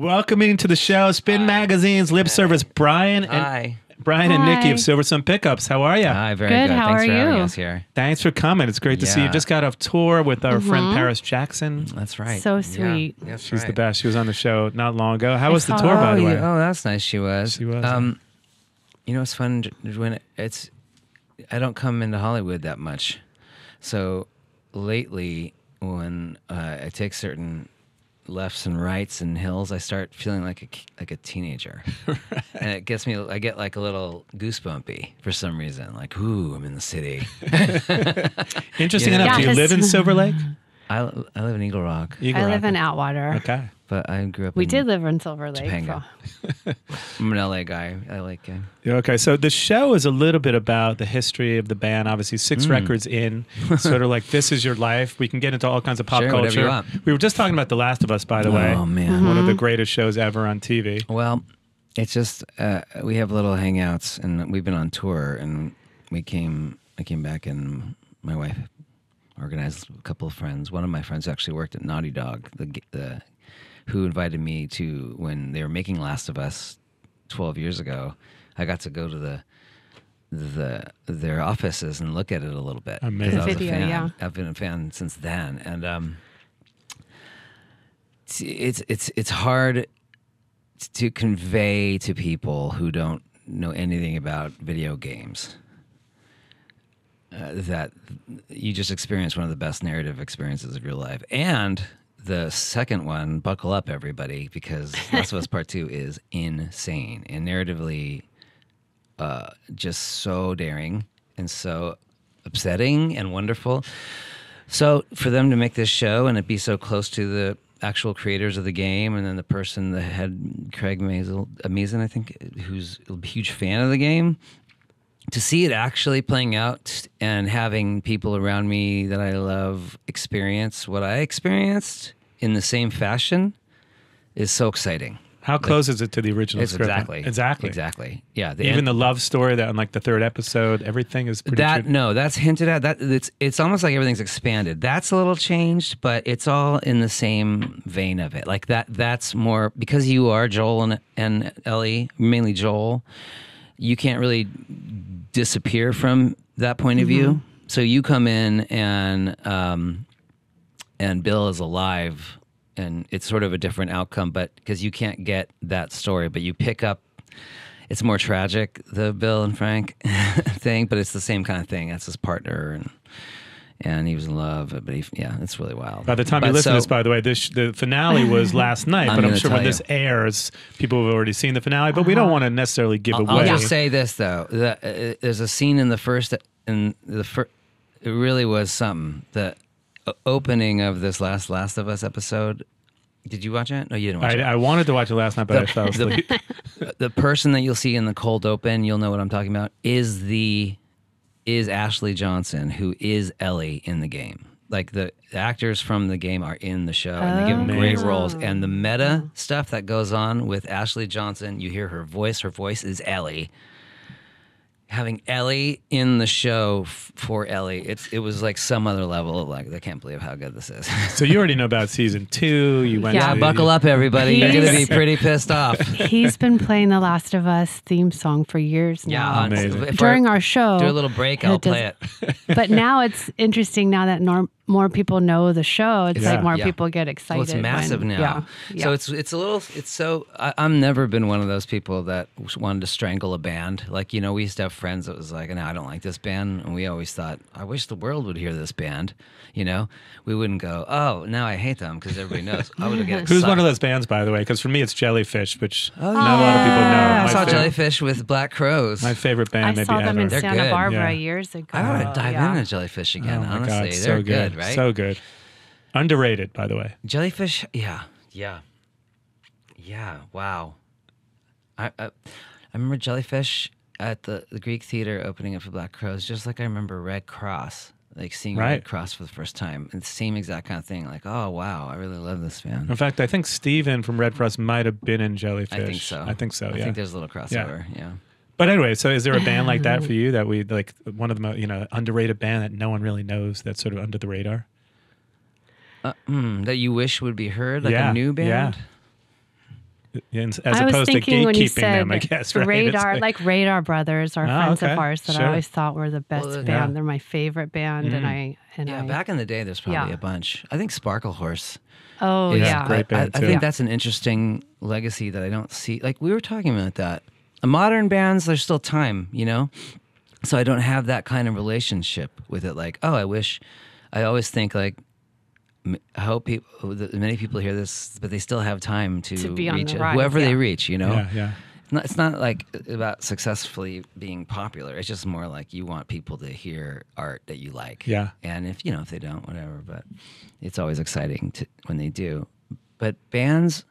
welcoming to the show Spin Magazine's Lipps Service Brian and Hi. Brian and Nikki Hi. of Silversun Pickups. How are you? Hi, very Good, good. how Thanks are for having you? us here. Thanks for coming. It's great to see you. Yeah. Just got off tour with our friend Paris Jackson. That's right. So Yeah, sweet. that's She's the right. best. She was on the show not long ago. How was the saw tour, by the oh, way? oh, that's nice. She was. She was, Um, you know, it's fun j- when it's. I don't come into Hollywood that much, so lately when uh, I take certain lefts and rights and hills, I start feeling like a k- like a teenager, and it gets me. I get like a little goosebumpy for some reason. Like, ooh, I'm in the city. Interesting Yeah. enough, do you live in Silver Lake? I, I live in Eagle Rock, Eagle I live in Atwater. Okay. But I grew up. We in did live in Silver Lake. Topanga. so- I'm an LA guy. I like. it. Yeah, Okay, so the show is a little bit about the history of the band. Obviously, six Mm. records in, sort of like this is your life. We can get into all kinds of pop Sure, culture. you want. We were just talking about The Last of Us, by the way. Oh, man. one of Mm-hmm. the greatest shows ever on TV. Well, it's just uh, we have little hangouts, and we've been on tour, and we came. I came back, and my wife organized a couple of friends. One of my friends actually worked at Naughty Dog, the the who invited me to when they were making Last of Us twelve years ago. I got to go to the the their offices and look at it a little bit. Amazing. I was a Video, fan. yeah. I've been a fan since then, and um, it's it's it's, it's hard to convey to people who don't know anything about video games uh, that you just experienced one of the best narrative experiences of your life. And the second one, buckle up, everybody, because Last of Us Part Two is insane and narratively uh, just so daring and so upsetting and wonderful. So for them to make this show and it be so close to the actual creators of the game, and then the person, the head Craig Mazin, Amazon, I think, who's a huge fan of the game, to see it actually playing out and having people around me that I love experience what I experienced in the same fashion is so exciting. How close is it to the original script? exactly, Exactly. exactly. Yeah, the Even end- the love story that on like the third episode, everything is pretty that true. no, that's hinted at. That it's it's almost like everything's expanded. That's a little changed, but it's all in the same vein of it. Like that. That's more because you are Joel and and Ellie, mainly Joel. You can't really disappear from that point of view. So you come in and um, and Bill is alive, and it's sort of a different outcome. But because you can't get that story, but you pick up it's more tragic the Bill and Frank thing, but it's the same kind of thing. That's his partner, and and he was in love, but he, yeah, it's really wild. By the time you But listen to this, by the way, this the finale was last night, I'm but I'm sure when tell this you. airs, people have already seen the finale. But we don't uh-huh. want to necessarily give I'll, away. I'll just say this though: that, uh, uh there's a scene in the first, in the first, it really was something. The uh, opening of this last Last of Us episode. Did you watch it? No, you didn't watch I, it. I wanted to watch it last night, but I The- fell asleep. the, the person that you'll see in the cold open, you'll know what I'm talking about, is the is Ashley Johnson, who is Ellie in the game. Like the actors from the game are in the show and they give them great Amazing. roles. And the meta mm. stuff that goes on with Ashley Johnson, you hear her voice, her voice is Ellie. Having Ellie in the show f- for Ellie, it's it was like some other level of like I can't believe how good this is. so you already know about season two. You went. Yeah, to, Buckle up, everybody! You're gonna be pretty pissed off. He's been playing the Last of Us theme song for years now. Amazing. During we're- our show, do a little break, I'll does- play it. but now it's interesting now that norm, more people know the show. It's Yeah. like more Yeah. people get excited. Well, it's massive when- now. Yeah, yeah. So it's it's a little it's so I, I've never been one of those people that wanted to strangle a band. Like you know, we used to have friends that was like, "No, I don't like this band," and we always thought, "I wish the world would hear this band." You know, we wouldn't go, "Oh, now I hate them" because everybody knows. I would get Who's one of those bands, by the way? Because for me, it's Jellyfish, which Oh, not a lot of people know. I My saw favorite- Jellyfish with Black Crowes. My favorite band, I maybe saw them ever. in They're Santa good. Barbara Yeah. years ago. I want to dive yeah. into Jellyfish Oh again. my honestly, God, they're so good, right? So good. Underrated, by the way. Jellyfish, yeah, yeah, yeah. Wow. I I, I remember Jellyfish at the, the Greek Theater opening up for Black Crowes, just like I remember Redd Kross, like seeing Right. Redd Kross for the first time. And the same exact kind of thing. Like, oh wow, I really love this band. In fact, I think Steven from Redd Kross might have been in Jellyfish. I think so. I think so. Yeah. I think there's a little crossover. Yeah. But anyway, so is there a band like that for you that we like? One of the mo- you know underrated band that no one really knows that's sort of under the radar. Uh, mm, that you wish would be heard, like Yeah, a new band. yeah. as I was opposed to thinking when you gatekeeping said them, I guess. Right? Radar, like- like Radar Brothers, are Oh, friends okay. of ours that Sure. I always thought were the best Well, band. yeah. They're my favorite band, and I and Yeah, I back in the day, there's probably Yeah. a bunch. I think Sparklehorse. oh is- yeah, great I, I, band, I think Yeah. that's an interesting legacy that I don't see. Like we were talking about that. Modern bands, there's still time, you know. So I don't have that kind of relationship with it. Like, oh, I wish. I always think like. m- I hope people, many people hear this, but they still have time to, To be on reach the it, rise, whoever they reach. You know, yeah, yeah. It's not, it's not like about successfully being popular. It's just more like you want people to hear art that you like. Yeah. And if you know if they don't, whatever. But it's always exciting to when they do. But bands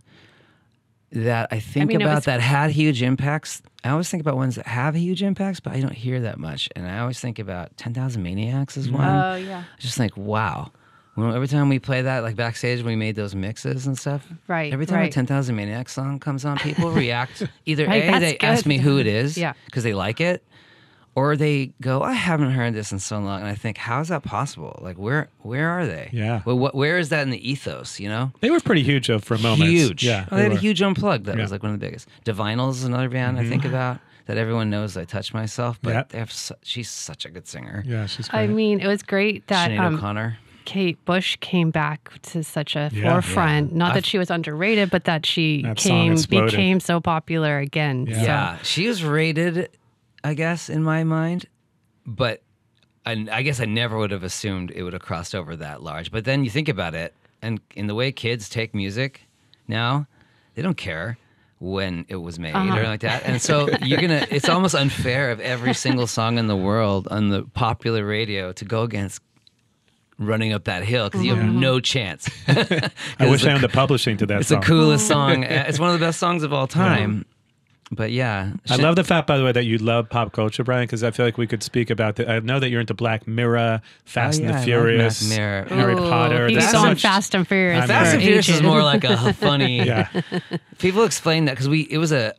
that I think mean, about was- that had huge impacts. I always think about ones that have huge impacts, but I don't hear that much. And I always think about Ten Thousand Maniacs as one. oh yeah, I just think, wow. When, every time we play that, like backstage, when we made those mixes and stuff. Right, Every time a right. 10,000 Maniacs song comes on, people react. Either Right, A, they ask me who it is Yeah. because they like it, or they go, I haven't heard this in so long. And I think, how is that possible? Like, where where are they? Yeah. Well, what, where is that in the ethos, you know? They were pretty huge though for moments. Huge. Yeah. Oh, they had were. a huge unplugged. That Yeah. was like one of the biggest. Divinyls is another band I think about that everyone knows I touch myself, but Yeah. they have su- she's such a good singer. Yeah, she's great. I mean, it was great that Sinead um, O'Connor. Kate Bush came back to such a Yeah. forefront. Not I've- that she was underrated, but that she That came became so popular again. Yeah. So, Yeah, she was rated, I guess, in my mind, but I, I guess I never would have assumed it would have crossed over that large. But then you think about it, and in the way kids take music now, they don't care when it was made or Uh-huh. like that. And so you're gonna. It's almost unfair of every single song in the world on the popular radio to go against. Running up that hill because you have no chance. I wish I owned the publishing to that It's song. the coolest song. It's one of the best songs of all time. But yeah, I love the fact, by the way, that you love pop culture, Brian, because I feel like we could speak about the. I know that you're into Black Mirror, Fast Oh, and yeah, I the love Furious, Black Mirror. Harry Ooh, Potter. He's There's so on much- Fast and Furious. I'm for Fast and Furious is more like a funny. Yeah, People explain that because we it was a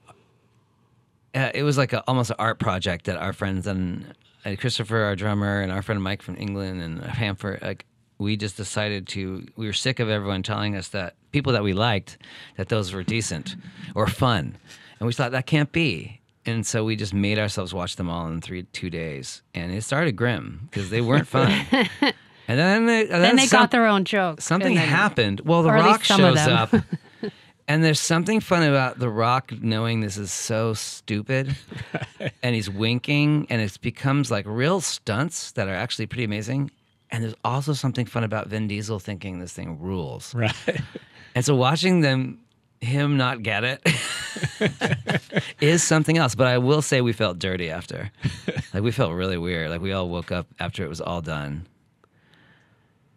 uh, it was like a, almost an art project that our friends and uh, Christopher, our drummer, and our friend Mike from England and Hamford, like we just decided to. We were sick of everyone telling us that people that we liked that those were decent or fun, and we thought that can't be. And so we just made ourselves watch them all in three two days, and it started grim because they weren't fun. and then they, and Then they some- got their own jokes. something then- happened. Well, The or at least Rock shows up. And there's something fun about The Rock knowing this is so stupid and he's winking and it becomes like real stunts that are actually pretty amazing. And there's also something fun about Vin Diesel thinking this thing rules. right. And so watching them him not get it is something else. But I will say we felt dirty after. Like we felt really weird. Like we all woke up after it was all done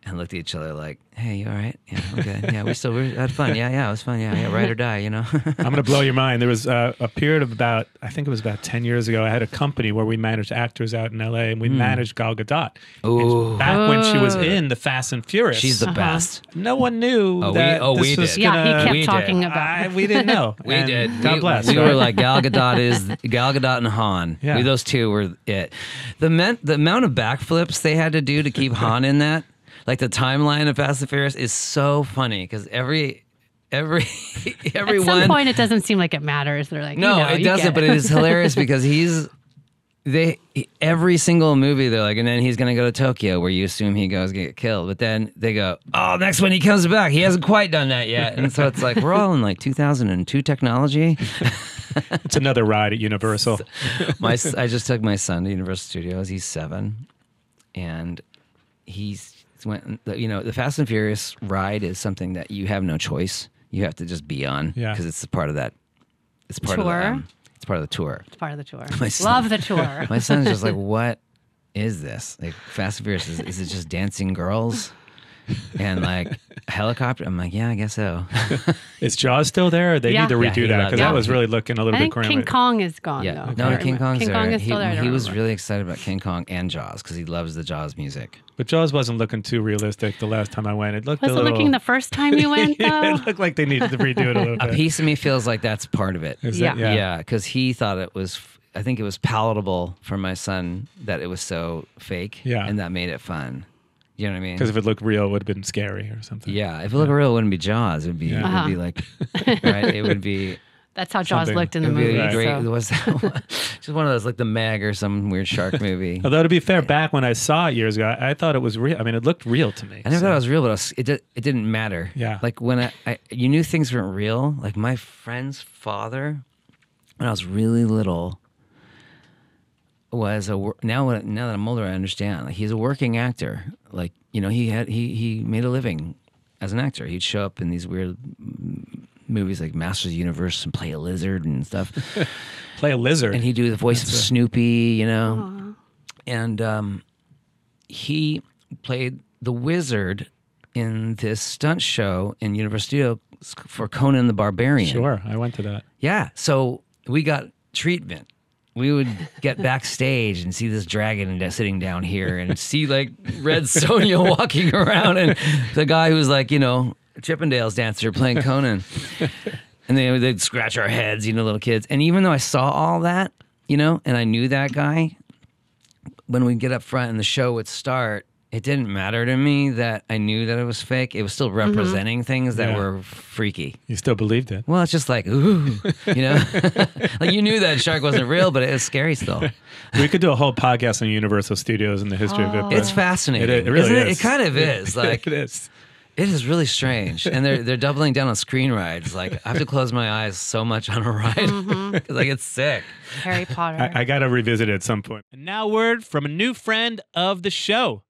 and looked at each other like, "Hey, you all right? Yeah, I'm good. Yeah, we still we had fun. Yeah, yeah, it was fun. Yeah, yeah, ride or die. You know." I'm going to blow your mind. There was uh, a period of about, I think it was about 10 years ago. I had a company where we managed actors out in LA and we managed Gal Gadot. Ooh. Back when she was Oh. in The Fast and Furious. She's the Uh-huh. best. no one knew Oh, we- that oh, this we was did. Yeah, gonna, he kept We did. talking about. I, we didn't know. We And did. God we, bless. We right? were like Gal Gadot is Gal Gadot and Han. Yeah. We, those two were it. The men, the amount of backflips they had to do to keep Han in that, like the timeline of Fast and Furious, is so funny because every every At some point, it doesn't seem like it matters. They're like, no, you know, it you doesn't. get But it is hilarious because he's they every single movie they're like, and then he's gonna go to Tokyo where you assume he goes get killed, but then they go, oh, next when he comes back, he hasn't quite done that yet, and so it's like we're all in like 2002 technology. It's another ride at Universal. my s- I just took my son to Universal Studios. He's seven, and he's went. You know, the Fast and Furious ride is something that you have no choice. You have to just be on Yeah. because it's a part of that. It's part of the. Um, it's part of the tour. It's part of the tour. My son- Love the tour. My son's just like, what is this? Like Fast and Furious? Is, is it just dancing girls? And like helicopter? I'm like, yeah, I guess so. Is Jaws still there? Or they Yeah. need to redo he that because that was really looking a little I bit think cramped. King Kong is gone. Yeah, though. no, Right. King Kong's King there. Kong is he, still there. I he was really excited about King Kong and Jaws because he loves the Jaws music. But Jaws wasn't looking too realistic the last time I went. It looked Was a it little. looking the first time you went though? it looked like they needed to redo it a little bit. A piece of me feels like that's part of it. Is Yeah. that- Yeah, because he thought it was. I think it was palatable for my son that it was so fake. Yeah. and that made it fun. You know what I mean? Because if it looked real, it would have been scary or something. Yeah, if it looked real, it wouldn't be Jaws. It would be, Yeah. it would be uh-huh. like, right? It would be, That's how Jaws Something- looked in the it would be movie. a great. so- It was just one of those, like the Meg or some weird shark movie. Although to be fair, back when I saw it years ago, I, I thought it was real. I mean, it looked real to me. I never so- thought it was real, but it, was, it, did, it didn't matter. Yeah. Like when I, I, you knew things weren't real. Like my friend's father, when I was really little, was a now now that I'm older, I understand. Like he's a working actor. Like you know, he had he he made a living as an actor. He'd show up in these weird movies like Masters of the Universe and play a lizard and stuff. play a lizard. and he'd do the voice of Snoopy, you know. And um, he played the wizard in this stunt show in Universal Studios for Conan the Barbarian. sure, I went to that. Yeah. So we got treatment. We would get backstage and see this dragon sitting down here and see like Red Sonja walking around and the guy who's like, you know, Chippendales dancer playing Conan. And then they'd scratch our heads, you know, little kids. And even though I saw all that, you know, and I knew that guy, when we'd get up front and the show would start, it didn't matter to me that I knew that it was fake. It was still representing things that Yeah. were freaky. You still believed it. Well, it's just like, ooh, you know, like you knew that shark wasn't real, but it was scary still. We could do a whole podcast on Universal Studios and the history of it. It's fascinating. It, it really isn't it? is. It kind of is. Like it is. it is really strange, and they're they're doubling down on screen rides. Like I have to close my eyes so much on a ride, Mm-hmm. like it's sick. Harry Potter. I, I got to revisit it at some point. And now, word from a new friend of the show.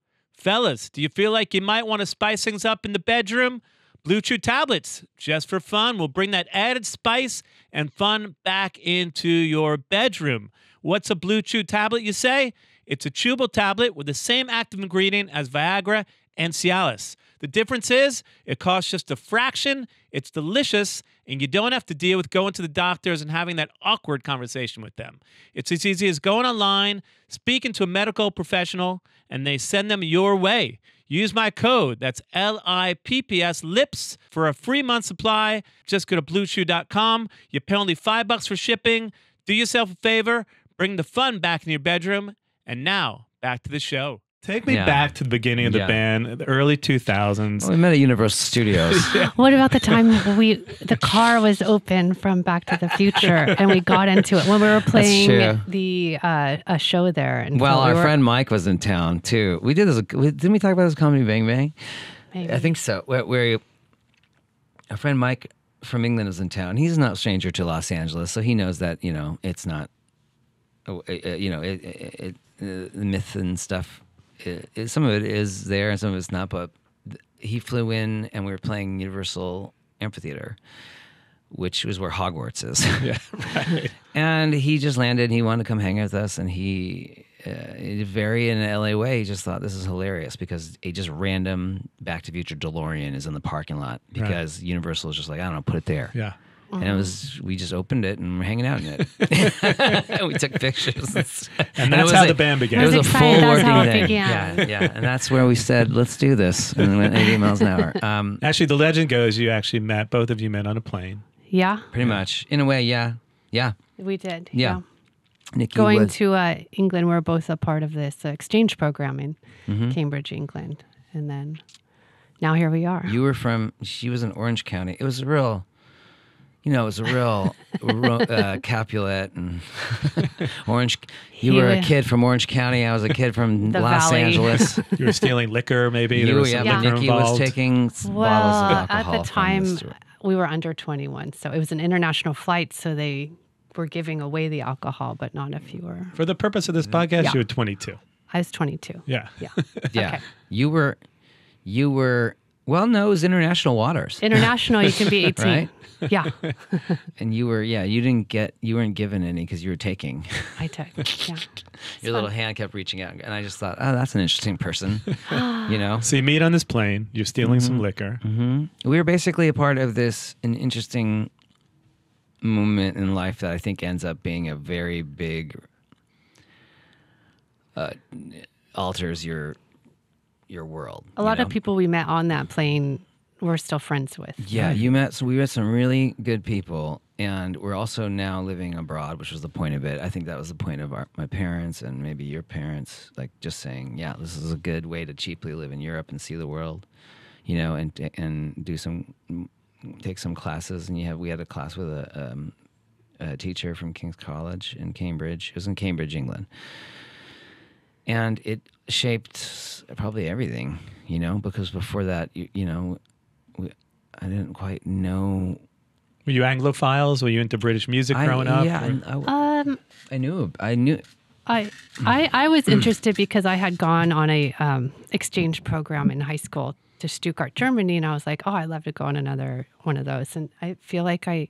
Fellas, do you feel like you might want to spice things up in the bedroom? Blue Chew tablets, just for fun, will bring that added spice and fun back into your bedroom. What's a Blue Chew tablet, you say? It's a chewable tablet with the same active ingredient as Viagra and Cialis. The difference is it costs just a fraction, it's delicious, and you don't have to deal with going to the doctors and having that awkward conversation with them. It's as easy as going online, speaking to a medical professional, and they send them your way. Use my code, that's L I P P S LIPS, for a free month supply. Just go to bluechew.com. You pay only five bucks for shipping. Do yourself a favor, bring the fun back in your bedroom. And now, back to the show. Take me Yeah. back to the beginning of the Yeah. band, the early 2000s. Well, we met at Universal Studios. What about the time we the car was open from Back to the Future and we got into it when we were playing the uh, a show there? And well, we our were- friend Mike was in town too. We did this. Didn't we talk about this comedy Bang Bang? maybe. I think so. Where, where our friend Mike from England is in town. He's not a stranger to Los Angeles, so he knows that you know it's not, uh, uh, you know, it, it, it, uh, the myth and stuff. It, it- some of it is there, and some of it's not. But th- he flew in, and we were playing Universal Amphitheater, which was where Hogwarts is. yeah, right. And he just landed. and He wanted to come hang out with us, and he, uh, very in an LA way, he just thought this is hilarious because a just random Back to Future DeLorean is in the parking lot because Universal is just like I don't know, put it there. Yeah. And it was we just opened it and we're hanging out in it. and we took pictures. And it that's was how a- the band began. It was I a was full that's working how it day. began. Yeah, yeah. And that's where we said, let's do this. And we went 80 miles an hour. Um, Actually, the legend goes you actually met, both of you met on a plane. yeah, pretty much. In a way, yeah. Yeah. we did. Yeah. Nikki Going was- to uh, England, we're both a part of this uh, exchange program in Mm-hmm. Cambridge, England, and then now here we are. You were from. She was in Orange County. It was a real. You know, it was a real uh, Capulet and Orange. You He were a kid from Orange County. I was a kid from The Los Valley. Angeles. You were stealing liquor, maybe. there you, was yeah, some but liquor Nikki was involved. taking s- bottles well, of at alcohol. the from time, store. we were under 21, so it was an international flight, so they were giving away the alcohol, but not if you were. For the purpose of this podcast, Yeah. you were 22. I was 22. Yeah. Yeah. yeah, okay. you were, you were. Well, no, it was international waters, International, you can be 18. Right? Yeah, and you were. Yeah, you didn't get. You weren't given any because you were taking. I took. Yeah. Your little hand kept reaching out, and I just thought, oh, that's an interesting person. you know. So you meet on this plane. You're stealing some Mm-hmm. liquor. we were basically a part of this an interesting moment in life that I think ends up being a very big uh, alters your your world. A you lot know? of people we met on that plane we're still friends with. Yeah, you met. So we met some really good people, and we're also now living abroad, which was the point of it. I think that was the point of our, my parents and maybe your parents, like just saying, "Yeah, this is a good way to cheaply live in Europe and see the world," you know, and and do some take some classes. And you have we had a class with a, um, a teacher from King's College in Cambridge. It was in Cambridge, England, and it shaped probably everything, you know, because before that, you, you know, we, I didn't quite know. Were you Anglophiles? Were you into British music growing I, up? Yeah, or- I, Um, I knew. I knew. I, I I was interested because I had gone on a um, exchange program in high school to Stuttgart, Germany, and I was like, oh, I'd love to go on another one of those. And I feel like I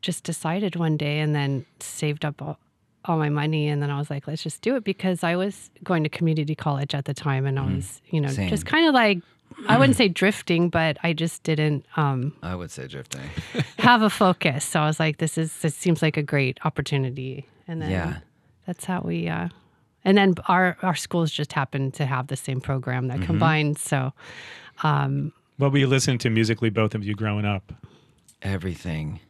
just decided one day and then saved up all, all my money, and then I was like, let's just do it because I was going to community college at the time, and I was, you know, Same. just kind of like. I wouldn't say drifting, but I just didn't um, I would say drifting. have a focus. So I was like, this is this seems like a great opportunity. And then Yeah. that's how we uh and then our our schools just happened to have the same program Mm-hmm. that combined. So what were you listening to musically, both of you growing up? Everything.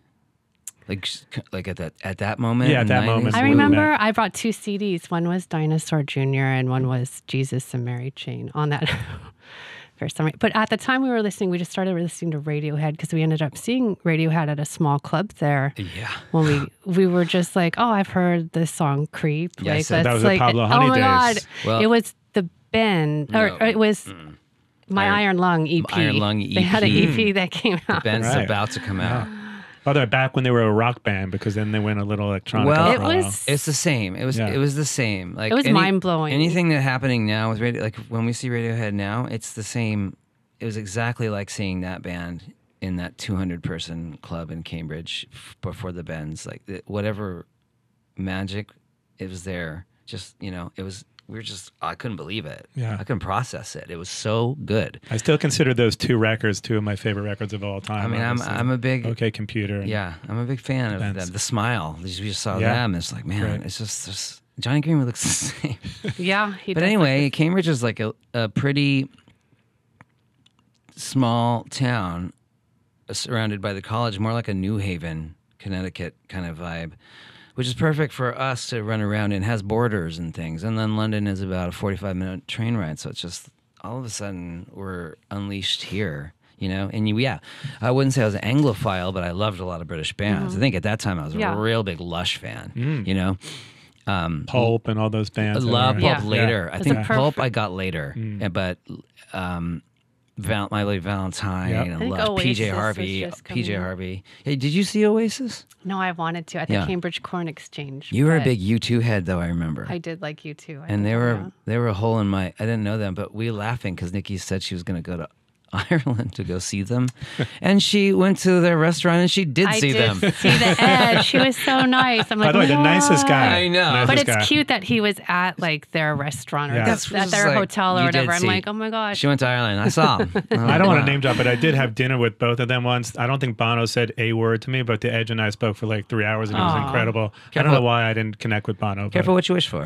Like, s- like at that at that moment. Yeah, at that the moment. I remember. I brought two CDs. One was Dinosaur Jr. and one was Jesus and Mary Chain on that for some reason. But at the time we were listening, we just started listening to Radiohead because we ended up seeing Radiohead at a small club there. Yeah. when we we were just like, oh, I've heard this song "Creep." Yeah, like so that that's was the like, Pablo oh Honey my god. Well- it was the Ben, or, No. or it was mm. my Iron- Iron, Lung EP. Iron Lung They had an EP. EP that came out. Bends Right. about to come out. By the way, back when they were a rock band, because then they went a little electronic. Well, It for a while. was It's the same. It was. Yeah. It was the same. Like It was any- mind-blowing. Anything that happening now with radio, like when we see Radiohead now, it's the same. It was exactly like seeing that band in that 200 person club in Cambridge before the Bends. Like whatever magic, it was there. Just you know, it was. We were just. I couldn't believe it. Yeah. I couldn't process it. It was so good. I still consider those two records two of my favorite records of all time. I mean, I'm I'm a big okay computer. and- Yeah, I'm a big fan of them. The smile. We just saw Yeah. them. It's like, man, Right. it's just, just Jonny Greenwood looks the same. yeah, he but does anyway, Cambridge is like a, a pretty small town uh, surrounded by the college, more like a New Haven, Connecticut kind of vibe, which is perfect for us to run around and Has borders and things, and then London is about a 45 minute train ride. So it's just all of a sudden we're unleashed here. You know, and you, yeah, I wouldn't say I was an Anglophile, but I loved a lot of British bands. I think at that time I was Yeah. a real big Lush fan. You know, um, Pulp and all those I bands. that love Pulp Yeah. later. I think a Pulp I got later, Uh, but um, Val- My Lady Valentine Yep. and I love PJ Harvey. PJ. Harvey. Hey, did you see Oasis? No, I wanted to at the Yeah. Cambridge Corn Exchange. You were a big U2 head, though. I remember. I did like U2. I and they were yeah. they were a hole in my. I didn't know them, but we laughing because Nikki said she was going to go to Ireland to go see them, and she went to their restaurant and she did I see did them. see the Ed. She was so nice. I'm like, By the way, the nicest guy. I know. Nicest But it's guy. cute that he was at like their restaurant or Yeah. That's at their like, hotel or whatever. I'm like, oh my gosh. She went to Ireland. I saw them. I don't want to name drop, but I did have dinner with both of them once. I don't think Bono said a word to me, but the Edge and I spoke for like three hours, and it was Aw. incredible. I don't know why I didn't connect with Bono. But Careful what you wish for.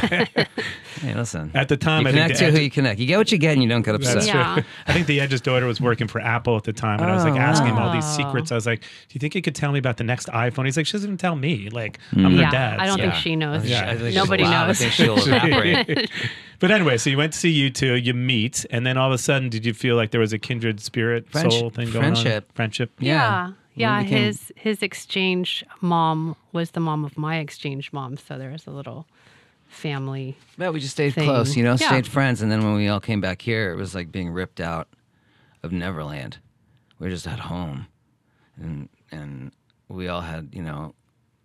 hey, listen. At the time, you I connect the to who you connect. You get what you get, and you don't get upset. That's Yeah. I think the Edge's daughter was working for Apple at the time, and I was like Oh, asking him all these oh. secrets. I was like, "Do you think he could tell me about the next iPhone?" He's like, "She doesn't even tell me. Like, I'm her yeah, dad." I don't so- think she knows. I think she- I think she's Nobody loud. I knows. think she'll evaporate. But anyway, so you went to see U2, you meet, and then all of a sudden, did you feel like there was a kindred spirit, Friendsh- soul thing going on? friendship. Friendship. Yeah. Yeah, We became- his his exchange mom was the mom of my exchange mom, so there was a little family. Well, we just stayed thing. close, you know, Yeah. stayed friends. And then when we all came back here, it was like being ripped out of Neverland. We were just at home, and and we all had, you know,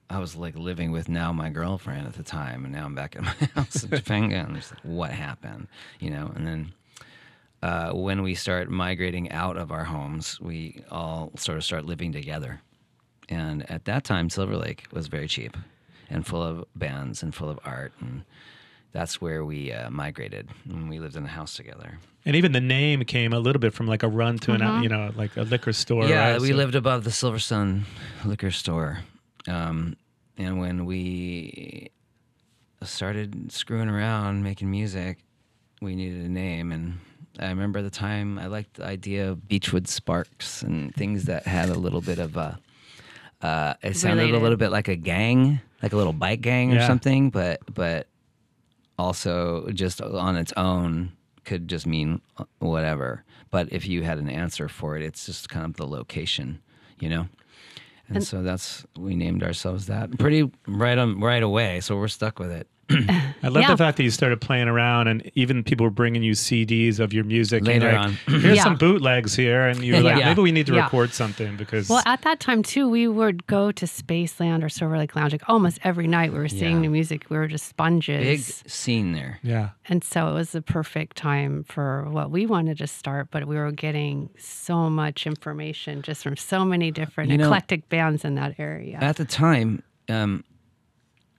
I was like living with now my girlfriend at the time, and now I'm back at my house in Topanga, and it's like, what happened, you know? And then uh, when we start migrating out of our homes, we all sort of start living together. And at that time, Silver Lake was very cheap and full of bands and full of art. And that's where we uh, migrated. And we lived in a house together. And even the name came a little bit from like a run to an, you know, like a liquor store. yeah, right? we So- lived above the Silver Sun liquor store. Um, and when we started screwing around making music, we needed a name, and I remember at the time I liked the idea of Beachwood Sparks and things that had a little bit of a. Uh, it sounded Related. a little bit like a gang, like a little bike gang or Yeah. something, but but also just on its own could just mean uh, whatever. But if you had an answer for it, it's just kind of the location, you know. And, so that's we named ourselves that pretty right on right away. So we're stuck with it. I love Yeah. the fact that you started playing around, and even people were bringing you CDs of your music. and Later you're on. like, here's Yeah. some bootlegs here, and you were like, Yeah. maybe we need to Yeah. record something because Well, at that time too, we would go to Spaceland or Silver Lake Lounge like almost every night. We were seeing Yeah. new music. We were just sponges. Big scene there. yeah, And so it was the perfect time for what we wanted to start, but we were getting so much information just from so many different You know- eclectic bands in that area. At the time, um,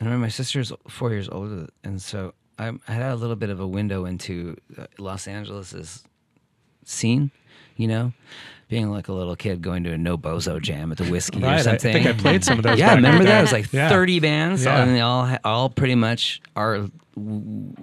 I remember my sister's four years older, and so I, I had a little bit of a window into uh, Los Angeles's scene, you know, being like a little kid going to a no bozo jam at the whiskey right. or something. I think I played some of those. yeah, back remember that? It was like Yeah. 30 bands, Yeah. and they all all pretty much are,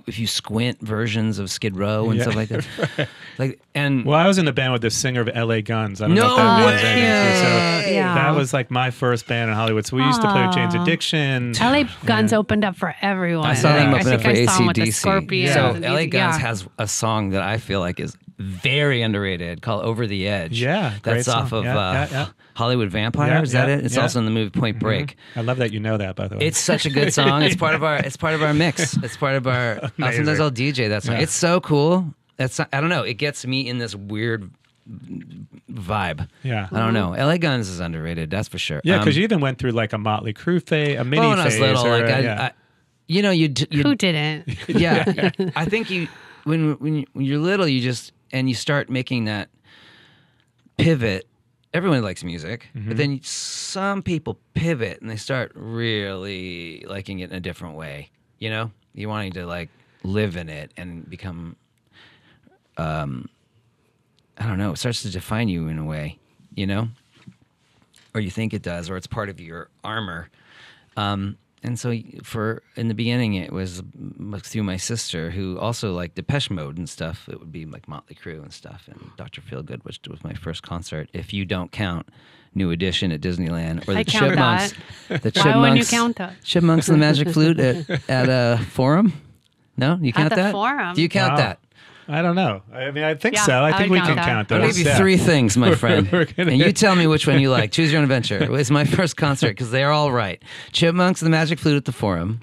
if you squint, versions of Skid Row and Yeah. stuff like that. Like, and Well, I was in the band with the singer of LA Guns. I don't know No if that means way! anything to. So Yeah. that was like my first band in Hollywood. So we used to play with Jane's Addiction. LA Guns opened up for everyone. I saw Yeah. them I open up think for I saw 'em with the ACDC. Scorpions. So LA Guns yeah. has a song that I feel like is very underrated called "Over the Edge." Yeah, great that's off song. of Yeah, uh, yeah, yeah. Hollywood Vampire. Yeah, is that yeah, it? It's yeah. also in the movie Point Break. I love that you know that, by the way. It's such a good song. It's part of our. It's part of our mix. It's part of our. uh, Amazing. sometimes I'll DJ that song. Yeah. It's so cool. That's I don't know. It gets me in this weird vibe. yeah. I don't know. LA Guns is underrated. That's for sure. Yeah, because Um, you even went through like a Motley Crue phase, a mini well, when I was phase. little, or, like I, yeah. I, you know, you you Who didn't? yeah, I think you when when, you, when you're little, you just and you start making that pivot. Everyone likes music, but then some people pivot and they start really liking it in a different way. You know, you wanting to like live in it and become, um, I don't know. It starts to define you in a way. You know, or you think it does, or it's part of your armor. Um, and so for in the beginning, it was through my sister who also liked Depeche Mode and stuff. It would be like Motley Crue and stuff, and Dr. Feelgood, which was my first concert. If you don't count New Edition at Disneyland or the I count Chipmunks, the Why Chipmunks, wouldn't you count that? Chipmunks and the Magic Flute at, at a forum. No, you count the that? Forum? Do you count Wow. that? I don't know. I mean, I think Yeah, so. I I think we count can that. count I'll give you Yeah. three things, my friend, we're gonna- and you tell me which one you like. Choose your own adventure. It was my first concert because they're all right. Chipmunks and the Magic Flute at the Forum,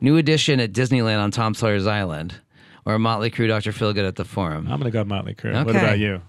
New Edition at Disneyland on Tom Sawyer's Island, or Motley Crue, Dr. Feelgood at the Forum. I'm gonna go Motley Crue. What about you,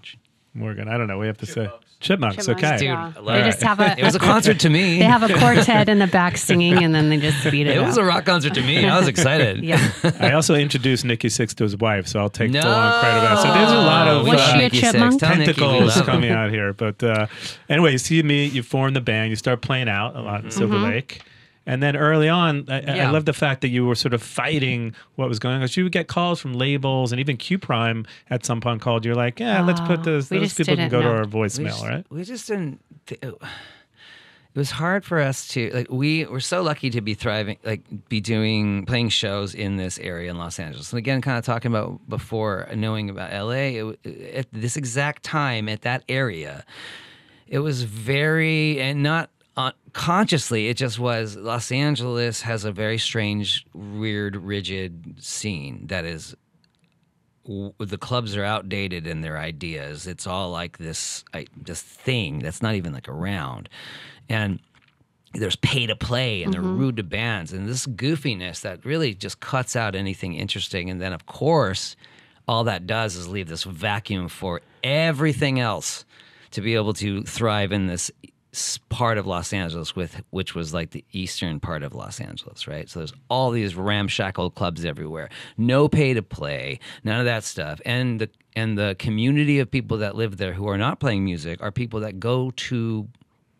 Morgan? I don't know. We have to say Chipmunks. Chipmunks, Okay. Dude, yeah. I love They it. just have a, It was a concert to me. they have a quartet in the back singing, and then they just beat it. it was a rock concert to me. I was excited. yeah. I also introduced Nikki Sixx to his wife, so I'll take No. full on credit for that. So there's a lot of Was uh, she a chipmunk? Tell Nikki we tentacles coming out here. But uh, anyway, you see me, you form the band, you start playing out a lot in Silver Mm-hmm. Lake. And then early on, I, I love the fact that you were sort of fighting what was going on. Because you would get calls from labels, and even Q Prime at some point called You're like, "Yeah, let's put Oh, this. we Those people can go to know. our we voicemail, just, right?" We just didn't. It was hard for us to like. We were so lucky to be thriving, like be doing playing shows in this area in Los Angeles. And again, kind of talking about before knowing about LA. It, at this exact time at that area, it was very and not uh, consciously. It just was. Los Angeles has a very strange, weird, rigid scene that is w- the clubs are outdated in their ideas. It's all like this I, this thing that's not even like around, and there's pay to play and they're rude to bands and this goofiness that really just cuts out anything interesting. And then of course, all that does is leave this vacuum for everything else to be able to thrive in this part of Los Angeles with which was like the eastern part of Los Angeles, right? So there's all these ramshackle clubs everywhere. No pay to play, none of that stuff. And the and the community of people that live there who are not playing music are people that go to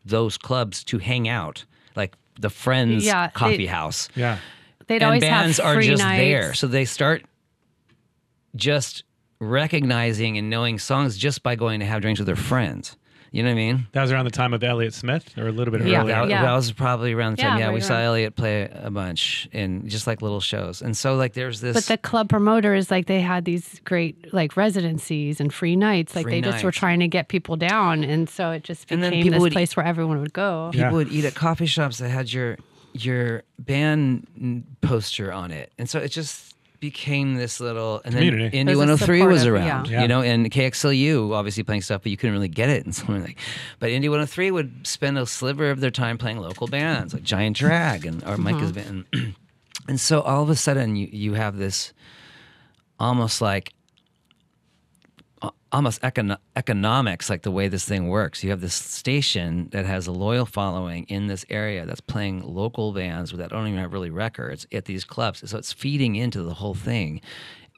those clubs to hang out, like the Friends Yeah, they- Coffee House Yeah. They'd and always bands have are just nights. there. So they start just recognizing and knowing songs just by going to have drinks with their friends. You know what I mean? That was around the time of Elliott Smith, or a little bit Yeah. earlier. That, Yeah. that was probably around the time. Yeah, Yeah, we right saw around. Elliott play a bunch in just like little shows. And so like there's this But the club promoters, like they had these great like residencies and free nights. Like Free they just were trying to get people down, and so it just And then became people this would- place where everyone would go. people Yeah. would eat at coffee shops that had your your band poster on it. And so it just became this little and then Community. Indie It oh was a 103 was around, yeah. you know, and KXLU obviously playing stuff, but you couldn't really get it. And so we're like, but Indie 103 would spend a sliver of their time playing local bands like Giant Drag and or Micah's band. And so all of a sudden you, you have this almost like a- almost econo- economics like the way this thing works you have this station that has a loyal following in this area that's playing local bands that don't even have really records at these clubs so it's feeding into the whole thing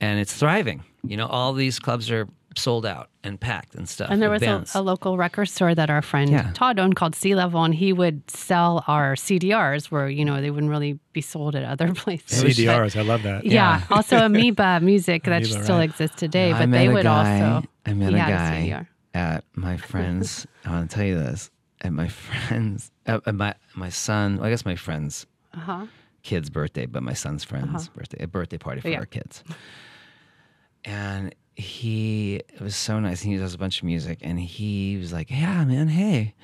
and it's thriving you know all these clubs are sold out and packed and stuff And there was a, a local record store that our friend Yeah. Todd owned called Sea Level, and he would sell our CDRs where you know they wouldn't really be sold at other places. CDRs, I love that. But, yeah. also Amoeba Music that Amoeba, still right. exists today, I but met they would also. I met a guy at my friend's. I want to tell you this. At my friend's, at my my son. I guess my friend's Uh-huh. kid's birthday, but my son's friend's birthday, a birthday party for Yeah. our kids. And he it was so nice. He does a bunch of music, and he was like, "Yeah, man, hey."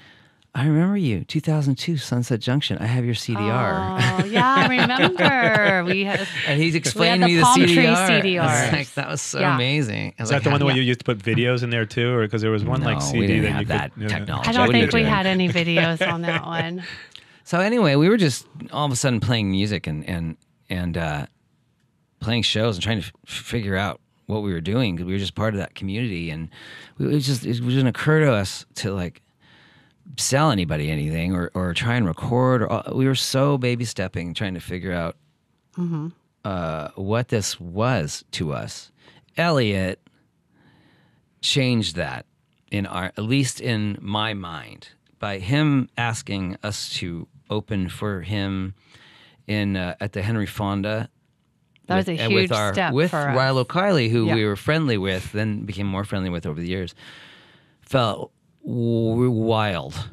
I remember you, 2002 Sunset Junction. I have your CDR. Oh, yeah, I remember. We had, And he's explaining the me the palm CDR. tree It's CDRs. like, that was so Yeah. amazing. I was Is that like, the one how- where you used to put videos in there too, or because there was one like CD we didn't that have you that could, technology. I don't are think we had any videos on that one. So anyway, we were just all of a sudden playing music and and and uh, playing shows and trying to f- figure out what we were doing because we were just part of that community, and we, it was just it didn't occur to us to like sell anybody anything or or try and record. Or uh, we were so baby stepping, trying to figure out uh, what this was to us. Elliott changed that in our at least in my mind by him asking us to open for him in uh, at the Henry Fonda That was a uh, huge our, step with for us. Rilo Kiley, who Yeah. we were friendly with, then became more friendly with over the years. Felt wild,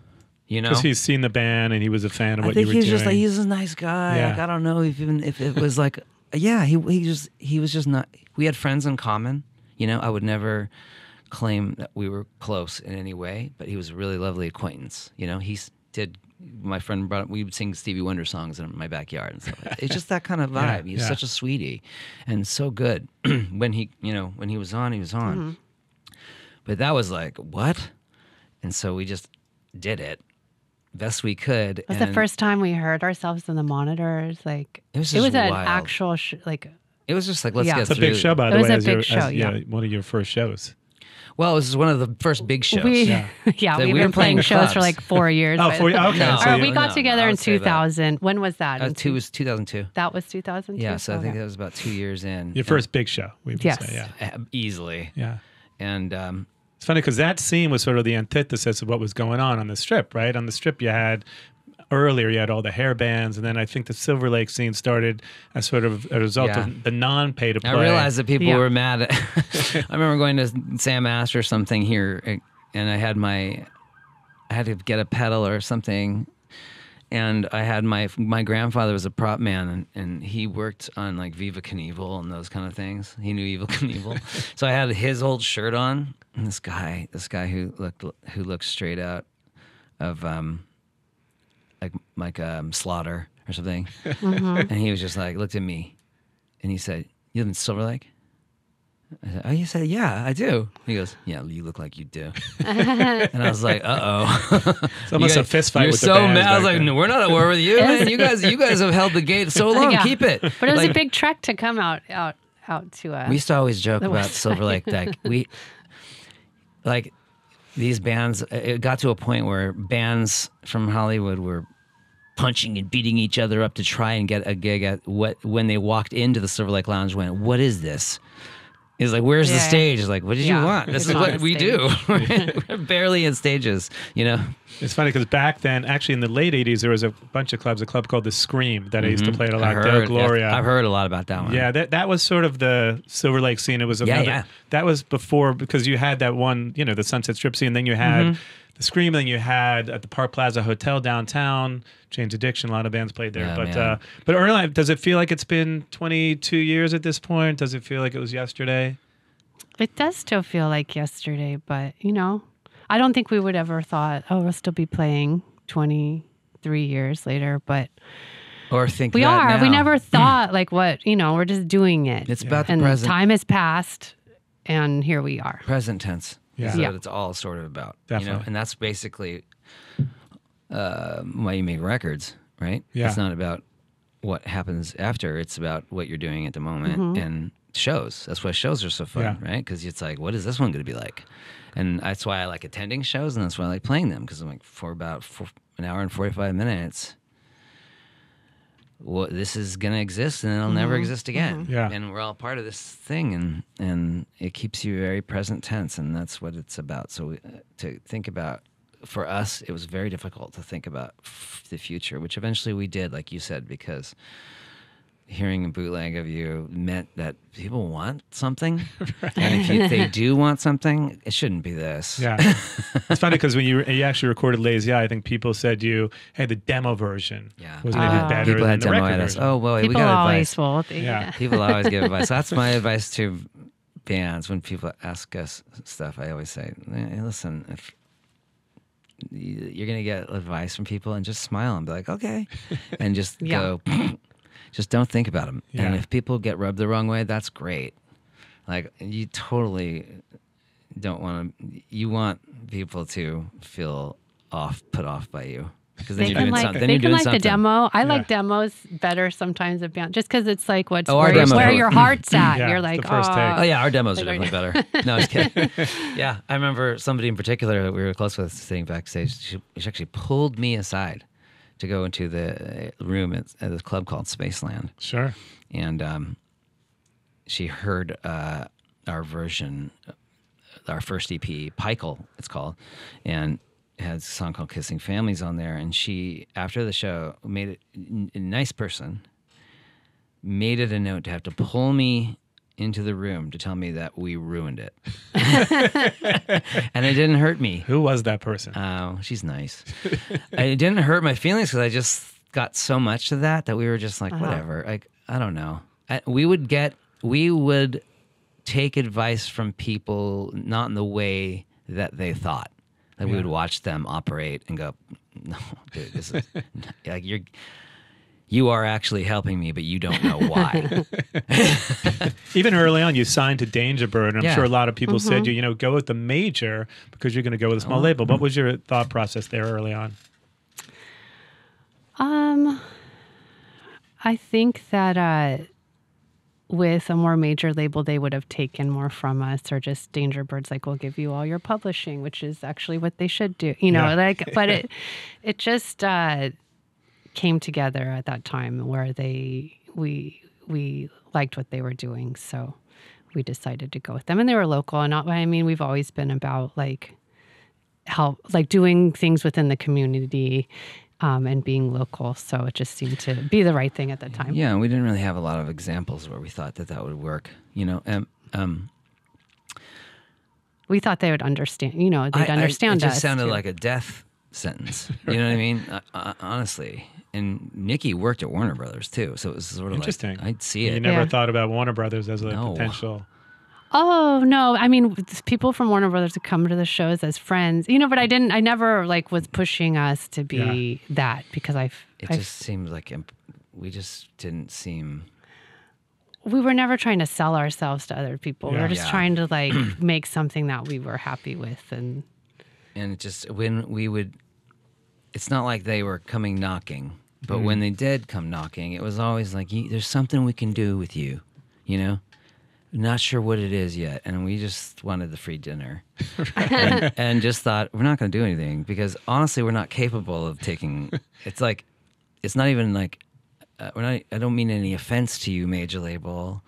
you know. because he's seen the band and he was a fan of I what think you were he's doing. just like he's a nice guy. Yeah. Like I don't know if even if it was like yeah he he just he was just not. We had friends in common. You know, I would never claim that we were close in any way, but he was a really lovely acquaintance. You know, he did. My friend brought. We would sing Stevie Wonder songs in my backyard and stuff. Like. It's just that kind of Yeah, vibe. He's yeah. such a sweetie, and so good. when he, you know, when he was on, he was on. Mm-hmm. But that was like what, and so we just did it best we could. It was the first time we heard ourselves in the monitors. Like It was it was just an actual sh- like It was just like let's Yeah. get It's a big show, by It the was way. a as your, big show, as- yeah. one of your first shows. Well, it was one of the first big shows. we Yeah. yeah, we've we been were playing playing shows for like four years. Oh, but- four- okay, No, so Or you- we got no, together I in would say that. 2000. When was that? Uh, In two was 2002. That was 2002. Yeah, so I think Okay. that was about two years in. Your first big show, we would Yes. say. Yeah. Uh, easily. Yeah. And um, It's funny because that scene was sort of the antithesis of what was going on on the strip, right? On the strip, you had earlier, you had all the hair bands, and then I think the Silver Lake scene started as sort of a result Yeah. of the non pay to play. I realized that people Yeah. were mad. At I remember going to Sam Ash or something here, and I had my, I had to get a pedal or something, and I had my my grandfather was a prop man, and, and he worked on like Viva Knievel and those kind of things. He knew Evel Knievel, so I had his old shirt on, and this guy, this guy who looked who looked straight out of um, like like um, Slaughter or something, and he was just like looked at me, and he said, "You live in Silver Lake." I said, "Oh, you said yeah, I do." He goes, "Yeah, you look like you do," and I was like, "Uh oh." It's almost a fist fight You're with so the mad. I was like, "No, we're not at war with you, man. You guys, you guys have held the gate so long. Yeah. Keep it." But it was Like, a big trek to come out out out to uh, we used to always joke about West Silver Lake that we like these bands. It got to a point where bands from Hollywood were punching and beating each other up to try and get a gig at what when they walked into the Silver Lake Lounge went, What is this? Is like, where's the stage? It's like, what did Yeah, you want? This it's is what the we do. We're barely in stages, you know. It's funny because back then, actually in the late 80s, there was a bunch of clubs, a club called The Scream that I used to play at a lot. I Del heard, Gloria. I've heard a lot about that one. Yeah, that that was sort of the Silver Lake scene. It was Yeah, another, yeah. that was before because you had that one, you know, the Sunset Strip scene. Then you had Mm-hmm. The screaming you had at the Park Plaza Hotel downtown. Jane's Addiction, a lot of bands played there. Yeah, but uh, but early does it feel like it's been 22 years at this point? Does it feel like it was yesterday? It does still feel like yesterday, but you know, I don't think we would ever thought, oh, we'll still be playing 23 years later, but Or think we that are. We never thought like what, you know, we're just doing it. It's about the and present. time has passed and here we are. present tense. Yeah. is Yeah. what it's all sort of about. You know, and that's basically uh, why you make records, right? Yeah. It's not about what happens after. It's about what you're doing at the moment Mm-hmm. and shows. That's why shows are so fun, Yeah. right? Because it's like, what is this one going to be like? And that's why I like attending shows, and that's why I like playing them because I'm like for about four, an hour and 45 minutes. What this is gonna exist and it'll never exist again. Yeah. and we're all part of this thing, and and it keeps you very present tense, and that's what it's about. So we, uh, to think about for us, it was very difficult to think about f- the future, which eventually we did, like you said, because hearing a bootleg of you meant that people want something, and if you, they do want something, it shouldn't be this. Yeah, it's funny because when you you actually recorded Lazy Eye, I think people said you, hey, the demo version Yeah. was maybe Ah. better People than had the demo record at us. version. Oh, well, we People got always advice. will. They- Yeah. People always give advice. That's my advice to bands. When people ask us stuff, I always say, hey, listen, if you're going to get advice from people and just smile and be like, okay. And just Yeah. go, just don't think about them. And if people get rubbed the wrong way, that's great. Like, you totally don't want to, you want people to feel off, put off by you. Because then They you're can doing like something. Then they you're can doing like something. the demo. I Yeah. like demos better sometimes of band, just because it's like what's Oh, our where, demo- where your heart's at. Yeah, You're like, first oh, take. Oh yeah, our demos are definitely better. No, I was kidding. yeah, I remember somebody in particular that we were close with sitting backstage. She, she actually pulled me aside to go into the uh, room at, at this club called Spaceland, Sure. and um, she heard uh, our version, uh, our first EP, Pikul, it's called, and has a song called "Kissing Families" on there. And she, after the show, made it a nice person, made it a note to have to pull me into the room to tell me that we ruined it, and it didn't hurt me. Who was that person? Oh, she's nice. it didn't hurt my feelings because I just got so much of that that we were just like, uh-huh. whatever. Like, I don't know. I, we would get, we would take advice from people not in the way that they thought. Like, we would watch them operate and go, no, dude, this is like you're. You are actually helping me, but you don't know why. Even early on, you signed to Dangerbird, and I'm Yeah. sure a lot of people Mm-hmm. said you, you know, go with the major because you're going to go with a Oh. small label. What was your thought process there early on? Um, I think that uh, with a more major label, they would have taken more from us, or just Dangerbirds, like we'll give you all your publishing, which is actually what they should do. You know, Yeah. like, but it it just uh, came together at that time where they we we liked what they were doing, so we decided to go with them, and they were local. And not, I mean, we've always been about like help like doing things within the community um, and being local so it just seemed to be the right thing at the time Yeah, we didn't really have a lot of examples where we thought that that would work. You know, um, um, we thought they would understand you know they'd I- understand it just us sounded too. like a death sentence. You know what I mean? Uh, honestly. And Nikki worked at Warner Brothers too, so it was sort of Interesting. like I'd see it. You never Yeah. thought about Warner Brothers as a No. potential. oh no i mean people from warner brothers would come to the shows as friends you know but i didn't i never like was pushing us to be that because i It I just seemed like imp- we just didn't seem. we were never trying to sell ourselves to other people we were just Yeah. trying to like make something that we were happy with and And it just when we would, it's not like they were coming knocking, but when they did come knocking, it was always like, "There's something we can do with you," you know. Not sure what it is yet, and we just wanted the free dinner, and, and just thought we're not going to do anything because honestly, we're not capable of taking. It's like, it's not even like, uh, we're not. I don't mean any offense to you, major label.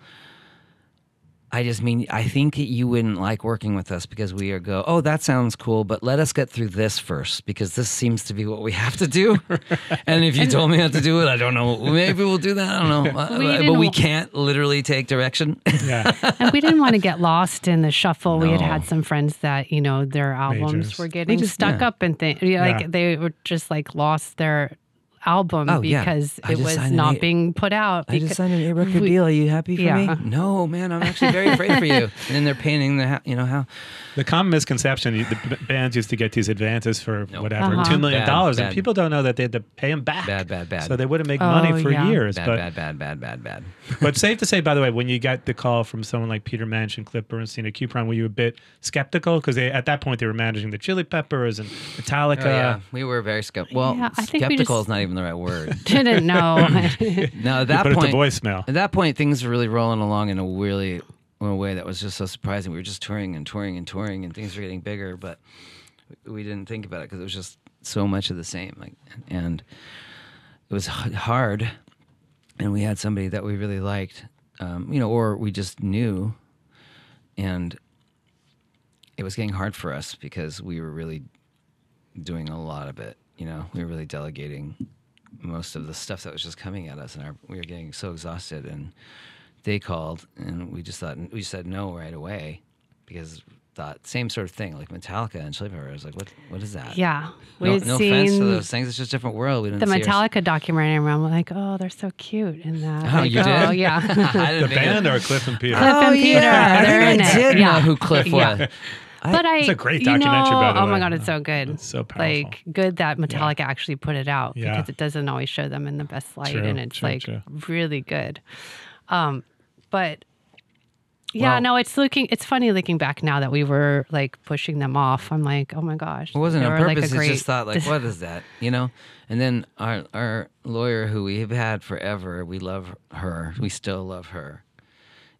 I just mean, I think you wouldn't like working with us because we are go, oh, that sounds cool, but let us get through this first because this seems to be what we have to do. and if you told me how to do it, I don't know. Maybe we'll do that. I don't know. Uh, We but we can't literally take direction. Yeah. and we didn't want to get lost in the shuffle. We had had some friends that you know their albums Majors. were getting just- stuck yeah. up and things. Yeah, like Yeah. they were just like lost their album Oh, because I it was not eight- being put out. I just because- signed an eight record we- deal. Are you happy for Yeah. me? No, man. I'm actually very afraid for you. And then they're painting the, ha- you know how. The common misconception: the bands used to get these advances for Nope. whatever Uh-huh. two million dollars, and people don't know that they had to pay them back. Bad, bad, bad. So they wouldn't make Oh, money for yeah. years. Bad, but bad, bad, bad, bad, bad. but safe to say, by the way, when you got the call from someone like Peter Mensch and Cliff Burnstein at Q Prime, were you a bit skeptical because at that point they were managing the Chili Peppers and Metallica? Oh, yeah, we were very skeptical. Well, Yeah, I think we skeptical just- is not even the right word. didn't know. No, at You that put point, it to voicemail. at that point, things were really rolling along in a really in a way that was just so surprising. We were just touring and touring and touring, and things were getting bigger, but we didn't think about it because it was just so much of the same. Like, and it was hard. And we had somebody that we really liked, um, you know, or we just knew, and it was getting hard for us because we were really doing a lot of it. You know, we were really delegating most of the stuff that was just coming at us, and our, we were getting so exhausted. And they called, and we just thought we said no right away because thought same sort of thing like Metallica and Chili Peppers. I was like, what what is that? yeah, we No, had no offense to those things. It's just a different world. We didn't the see our- Metallica documentary, and I'm like, oh, they're so cute in that. Oh, Like, you did? Oh, yeah. The band of- or Cliff and Peter? Cliff and oh, Peter, I they're think in I it. did Yeah. know who Cliff Yeah. Was. But I, It's a great you documentary, know, by the Oh my god, it's so good. It's so powerful. Like good that Metallica actually put it out Yeah. because it doesn't always show them in the best light, True, and it's true, like true. really good. Um, but yeah, Well- no, it's looking. It's funny looking back now that we were like pushing them off. I'm like, oh my gosh, It wasn't they on were, like, a purpose. great- it's just thought like, what is that? You know. And then our our lawyer, who we've had forever, we love her. We still love her.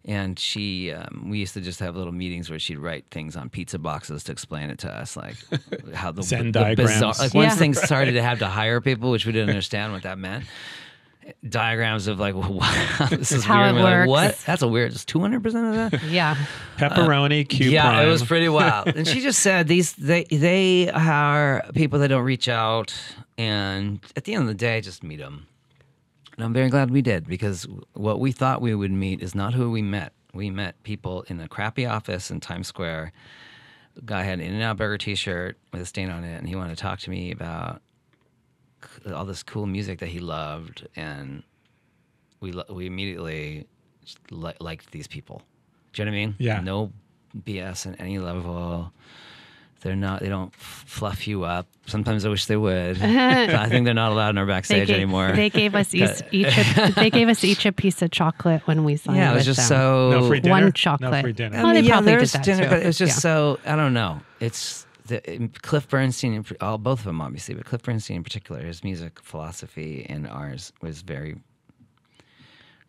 And she, um, we used to just have little meetings where she'd write things on pizza boxes to explain it to us, like how the, Zen the diagrams. bizarre. Like once Yeah. things started to have to hire people, which we didn't understand what that meant. Diagrams of like, wow, this is How weird. it We're like, works. what? That's a weird. It's two hundred percent of that. Yeah, Pepperoni, Q Uh, Yeah, Prime. it was pretty wild. and she just said these they they are people that don't reach out, and at the end of the day, just meet them. And I'm very glad we did because what we thought we would meet is not who we met. We met people in a crappy office in Times Square. A guy had an In-N-Out Burger T-shirt with a stain on it, and he wanted to talk to me about all this cool music that he loved, and we lo- we immediately li- liked these people. Do you know what I mean? Yeah. No BS in any level. They're not. They don't f- fluff you up. Sometimes I wish they would. I think they're not allowed in our they backstage gave, anymore. they gave us each, each a, they gave us each a piece of chocolate when we signed. yeah, it was with just them. so. no free dinner. One No free dinner. Well, they probably did there's that dinner, too. but it was just Yeah. so. I don't know. It's the Cliff Burnstein, all both of them obviously, but Cliff Burnstein in particular, his music philosophy and ours was very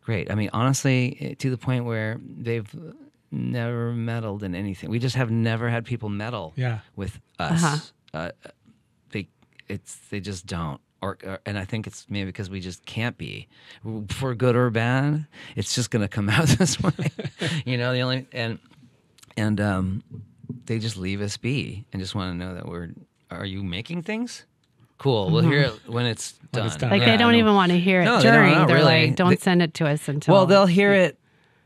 great. I mean, honestly, eh, to the point where they've never meddled in anything. We just have never had people meddle Yeah. with us. Uh-huh. Uh, they, it's they just don't. Or, or, and I think it's maybe because we just can't be, for good or bad. It's just gonna come out this way, you know. The only and and um, they just leave us be and just want to know that we're. Are you making things? Cool. We'll hear it when it's When done. it's done. Like Yeah, they don't no. even want to hear it No, they don't, during. not They're really. like, don't They- send it to us until. Well, they'll hear it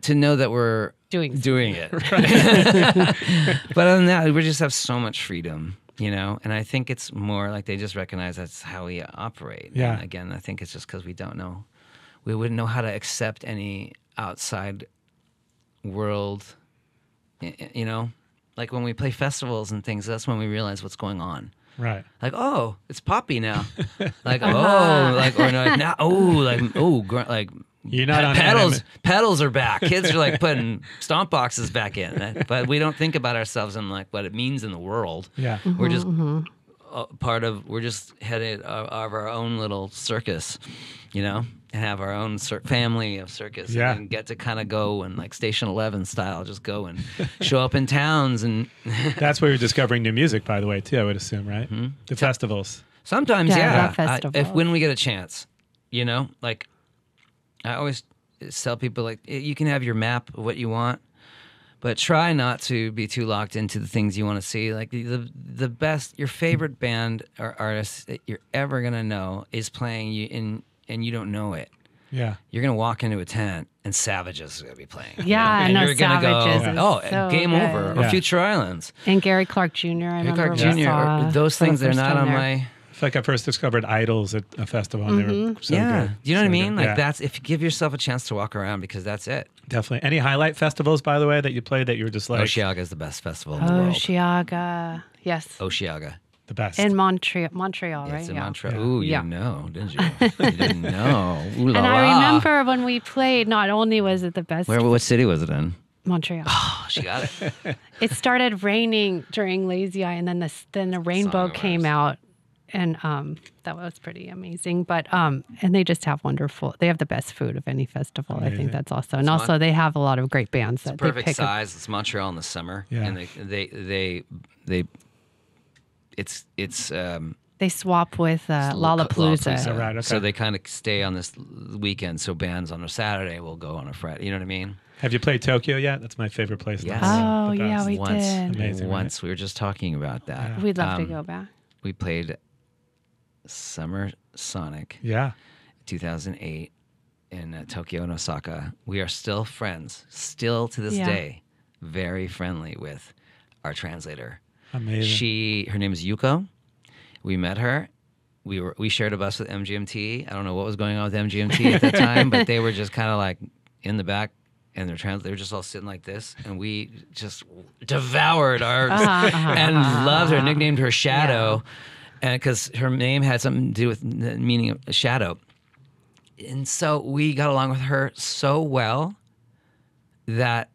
to know that we're Doing something. doing it. but other than that, we just have so much freedom, you know. And I think it's more like they just recognize that's how we operate. Yeah. And again, I think it's just because we don't know, we wouldn't know how to accept any outside world. y- y- You know, like when we play festivals and things, that's when we realize what's going on. Right. Like, oh, it's poppy now. like, Uh-huh. oh, like, or no, like, now, oh, like, oh, gr- like, You're not on pedals. anime- Pedals are back. Kids are like putting stomp boxes back in, but we don't think about ourselves and like what it means in the world. Yeah. We're just Mm-hmm, uh, part of. We're just headed of, of our own little circus, you know, and have our own cir- family of circus. Yeah. and get to kind of go and like Station Eleven style, just go and show up in towns and. That's where you're discovering new music, by the way, too. I would assume, right? Hmm? The festivals. Sometimes, Yeah, yeah. rock I- if when we get a chance, you know, like I always tell people, like you can have your map of what you want, but try not to be too locked into the things you want to see. Like the, the the best, your favorite band or artist that you're ever gonna know is playing you in, and you don't know it. Yeah. You're gonna walk into a tent and Savages is gonna be playing. Yeah, and no, you're gonna Savages go, is oh, so game good. over, or Yeah. Future Islands, And Gary Clark Jr. I Hank remember Clark Jr. saw or those things they're not on there. my. I feel like I first discovered IDLES at a festival and they were mm-hmm. so yeah, good. you know what I mean? good. Like Yeah, that's if you give yourself a chance to walk around because that's it. Definitely. Any highlight festivals, by the way, that you played that you were just like Osheaga is the best festival in the world. Osheaga. Yes. Osheaga. the best? In Montreal, Montreal, right? It's in yeah. Montreal. Yeah. Ooh, you Yeah. know, didn't you? you didn't know. Ooh la And I la. remember when we played, not only was it the best Where? What city was it in? Montreal. Oh, she got it. it started raining during Lazy Eye, and then the then the rainbow came out, and um, that was pretty amazing. But um, and they just have wonderful. They have the best food of any festival. I think that's also, and Mon- also they have a lot of great bands that they Perfect pick. up. size. It's Montreal in the summer, Yeah. and they they they they. It's it's um They swap with uh, It's l- Lollapalooza. Oh, right, okay. So they kind of stay on this weekend. So bands on a Saturday will go on a Friday. You know what I mean? Have you played Tokyo yet? That's my favorite place. Yes. Oh, yeah, we once, did. Amazing, right? once we were just talking about that. Yeah. We'd love Um, to go back. We played Summer Sonic Yeah. 2008 in uh, Tokyo and Osaka. We are still friends, still to this Yeah. day, very friendly with our translator. Amazing. She, her name is Yuko. We met her. We were we shared a bus with MGMT. I don't know what was going on with MGMT at the time, but they were just kind of like in the back, and their trans they were just all sitting like this, and we just devoured our Uh-huh, uh-huh, and uh-huh, loved her, nicknamed her Shadow, and because her name had something to do with the meaning of shadow, and so we got along with her so well that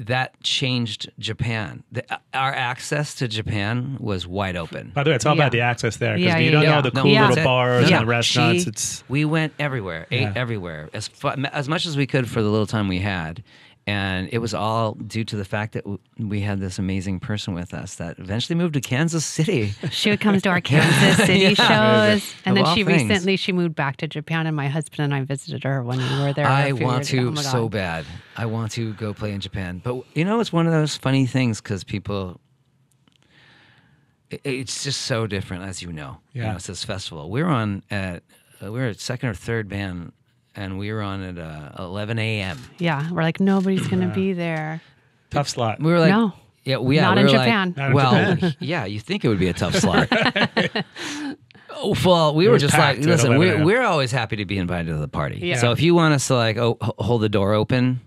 that changed Japan. The, uh, our access to Japan was wide open. By the way, it's all Yeah. about the access there because Yeah, you yeah, don't yeah. know the cool yeah. little that's it. bars Yeah. and the restaurants. She- it's we went everywhere, ate Yeah. everywhere, as fu- as much as we could for the little time we had, and it was all due to the fact that we had this amazing person with us that eventually moved to Kansas City. She comes to our Kansas City Yeah. shows, and Of then she things. recently she moved back to Japan, and my husband and I visited her when we were there. I want to Oh so bad. I want to go play in Japan, but you know, it's one of those funny things because people. it- It's just so different, as you know. You Yeah. know, it's this festival. We were on at uh, we were at second or third band, and we were on at uh, 11 a.m. Yeah, we're like nobody's gonna be there. tough slot. We were like, No. yeah, we, yeah, Not we in were like- Japan. Not in well, Japan. yeah, you think it would be a tough slot. oh, well, we were just like, listen, we're we're always happy to be invited to the party. Yeah. So if you want us to like oh, hold the door open,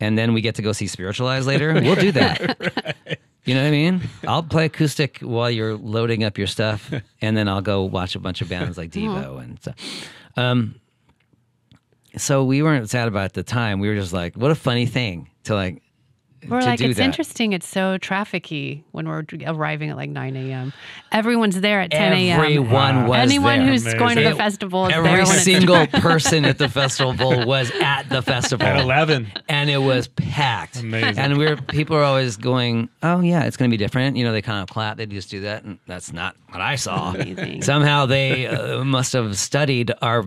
and then we get to go see Spiritualized later, we'll do that. You know what I mean? I'll play acoustic while you're loading up your stuff, and then I'll go watch a bunch of bands like Devo and stuff. Um, so we weren't sad about it at the time. We were just like, what a funny thing to like. We're to like, do it's that. interesting. It's so trafficy when we're arriving at like 9 a.m. Everyone's there at 10 a.m. Everyone was Anyone there. who's going to the festival is Every there. When single person at the festival was at the festival. At 11. And it was packed. Amazing. And we are people are always going, oh, yeah, it's going to be different. You know, they kind of clap, they just do that. And that's not what I saw. Amazing. Somehow they uh, must have studied our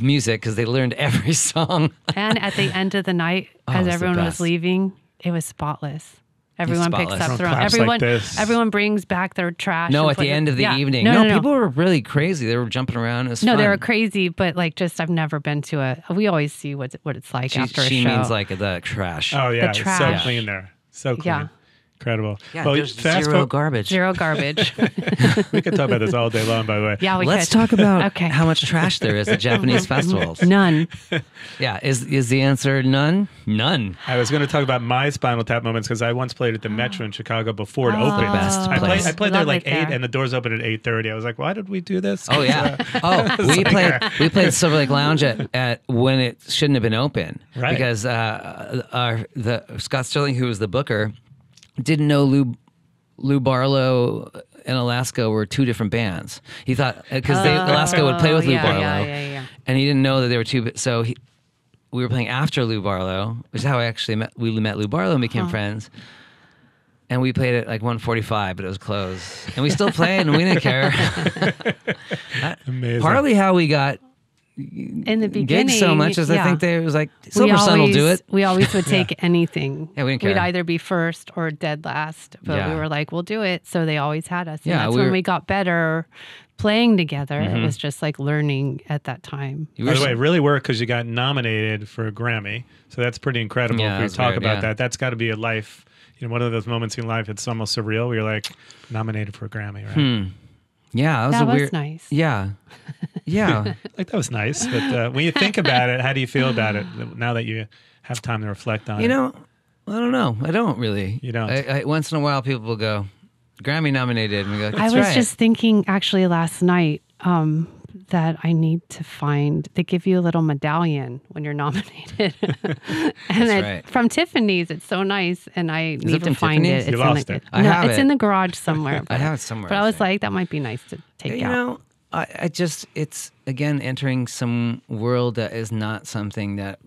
music because they learned every song. and at the end of the night, Oh, as everyone was leaving, it was spotless. Everyone picks up their own. claps like Everyone, everyone brings back their trash. No, at put the it- end of the yeah. evening. No, No, no, no. people were really crazy. They were jumping around. It was No, fun. they were crazy, but like just I've never been to a. We always see what what it's like She, after a she show. means like the trash. Oh yeah, the it's so clean there. So clean. Yeah. Incredible. yeah, well, there's fast zero for- garbage. zero garbage. we could talk about this all day long. By the way. yeah, we Let's could. talk about Okay. how much trash there is at Japanese festivals. None. Yeah, is is the answer none? None. I was going to talk about my Spinal Tap moments because I once played at the Metro in Chicago before it Oh. opened. Best I played, place. I played there like it eight, there. and the doors opened at eight thirty. I was like, why did we do this? Oh yeah. Oh, we played we played Silver Lake Lounge at, at when it shouldn't have been open Right. because uh, our the Scott Sterling, who was the booker, didn't know Lou Lou Barlow and Alaska were two different bands. He thought because oh. Alaska would play with Oh, Lou yeah, Barlow, yeah, yeah, yeah. and he didn't know that they were two. So he, we were playing after Lou Barlow, which is how I actually met. We met Lou Barlow and became uh-huh. friends. And we played at like 1:45, but it was closed. And we still played, and we didn't care. Amazing. Partly how we got in the beginning, so much as I think they it was like We Silversun will do it. We always would take anything. Yeah, we didn't We'd either be first or dead last, but Yeah. we were like, we'll do it. So they always had us. And Yeah, that's we when were- we got better playing together. Mm-hmm. It was just like learning at that time. You By the way, it really worked because you got nominated for a Grammy. So that's pretty incredible. Yeah, if you talk weird, about yeah. that, that's got to be a life, you know, one of those moments in life. It's almost surreal. Where you're like nominated for a Grammy, right? Hmm. Yeah, that was That a was weird. nice. Yeah, yeah. Like that was nice. But uh, when you think about it, how do you feel about it now that you have time to reflect on you it? You know, I don't know. I don't really. You don't? I, I, once in a while, people will go Grammy nominated, and we go. I was right." just thinking actually last night um, that I need to find. They give you a little medallion when you're nominated, and it, right. from Tiffany's. It's so nice, and I it need to find Tiffany's? it. You It's lost in it. the, I no, have it's it. in the garage somewhere. I have it somewhere. But I I was like, that might be nice to take you out. know, I, I just it's again entering some world that is not something that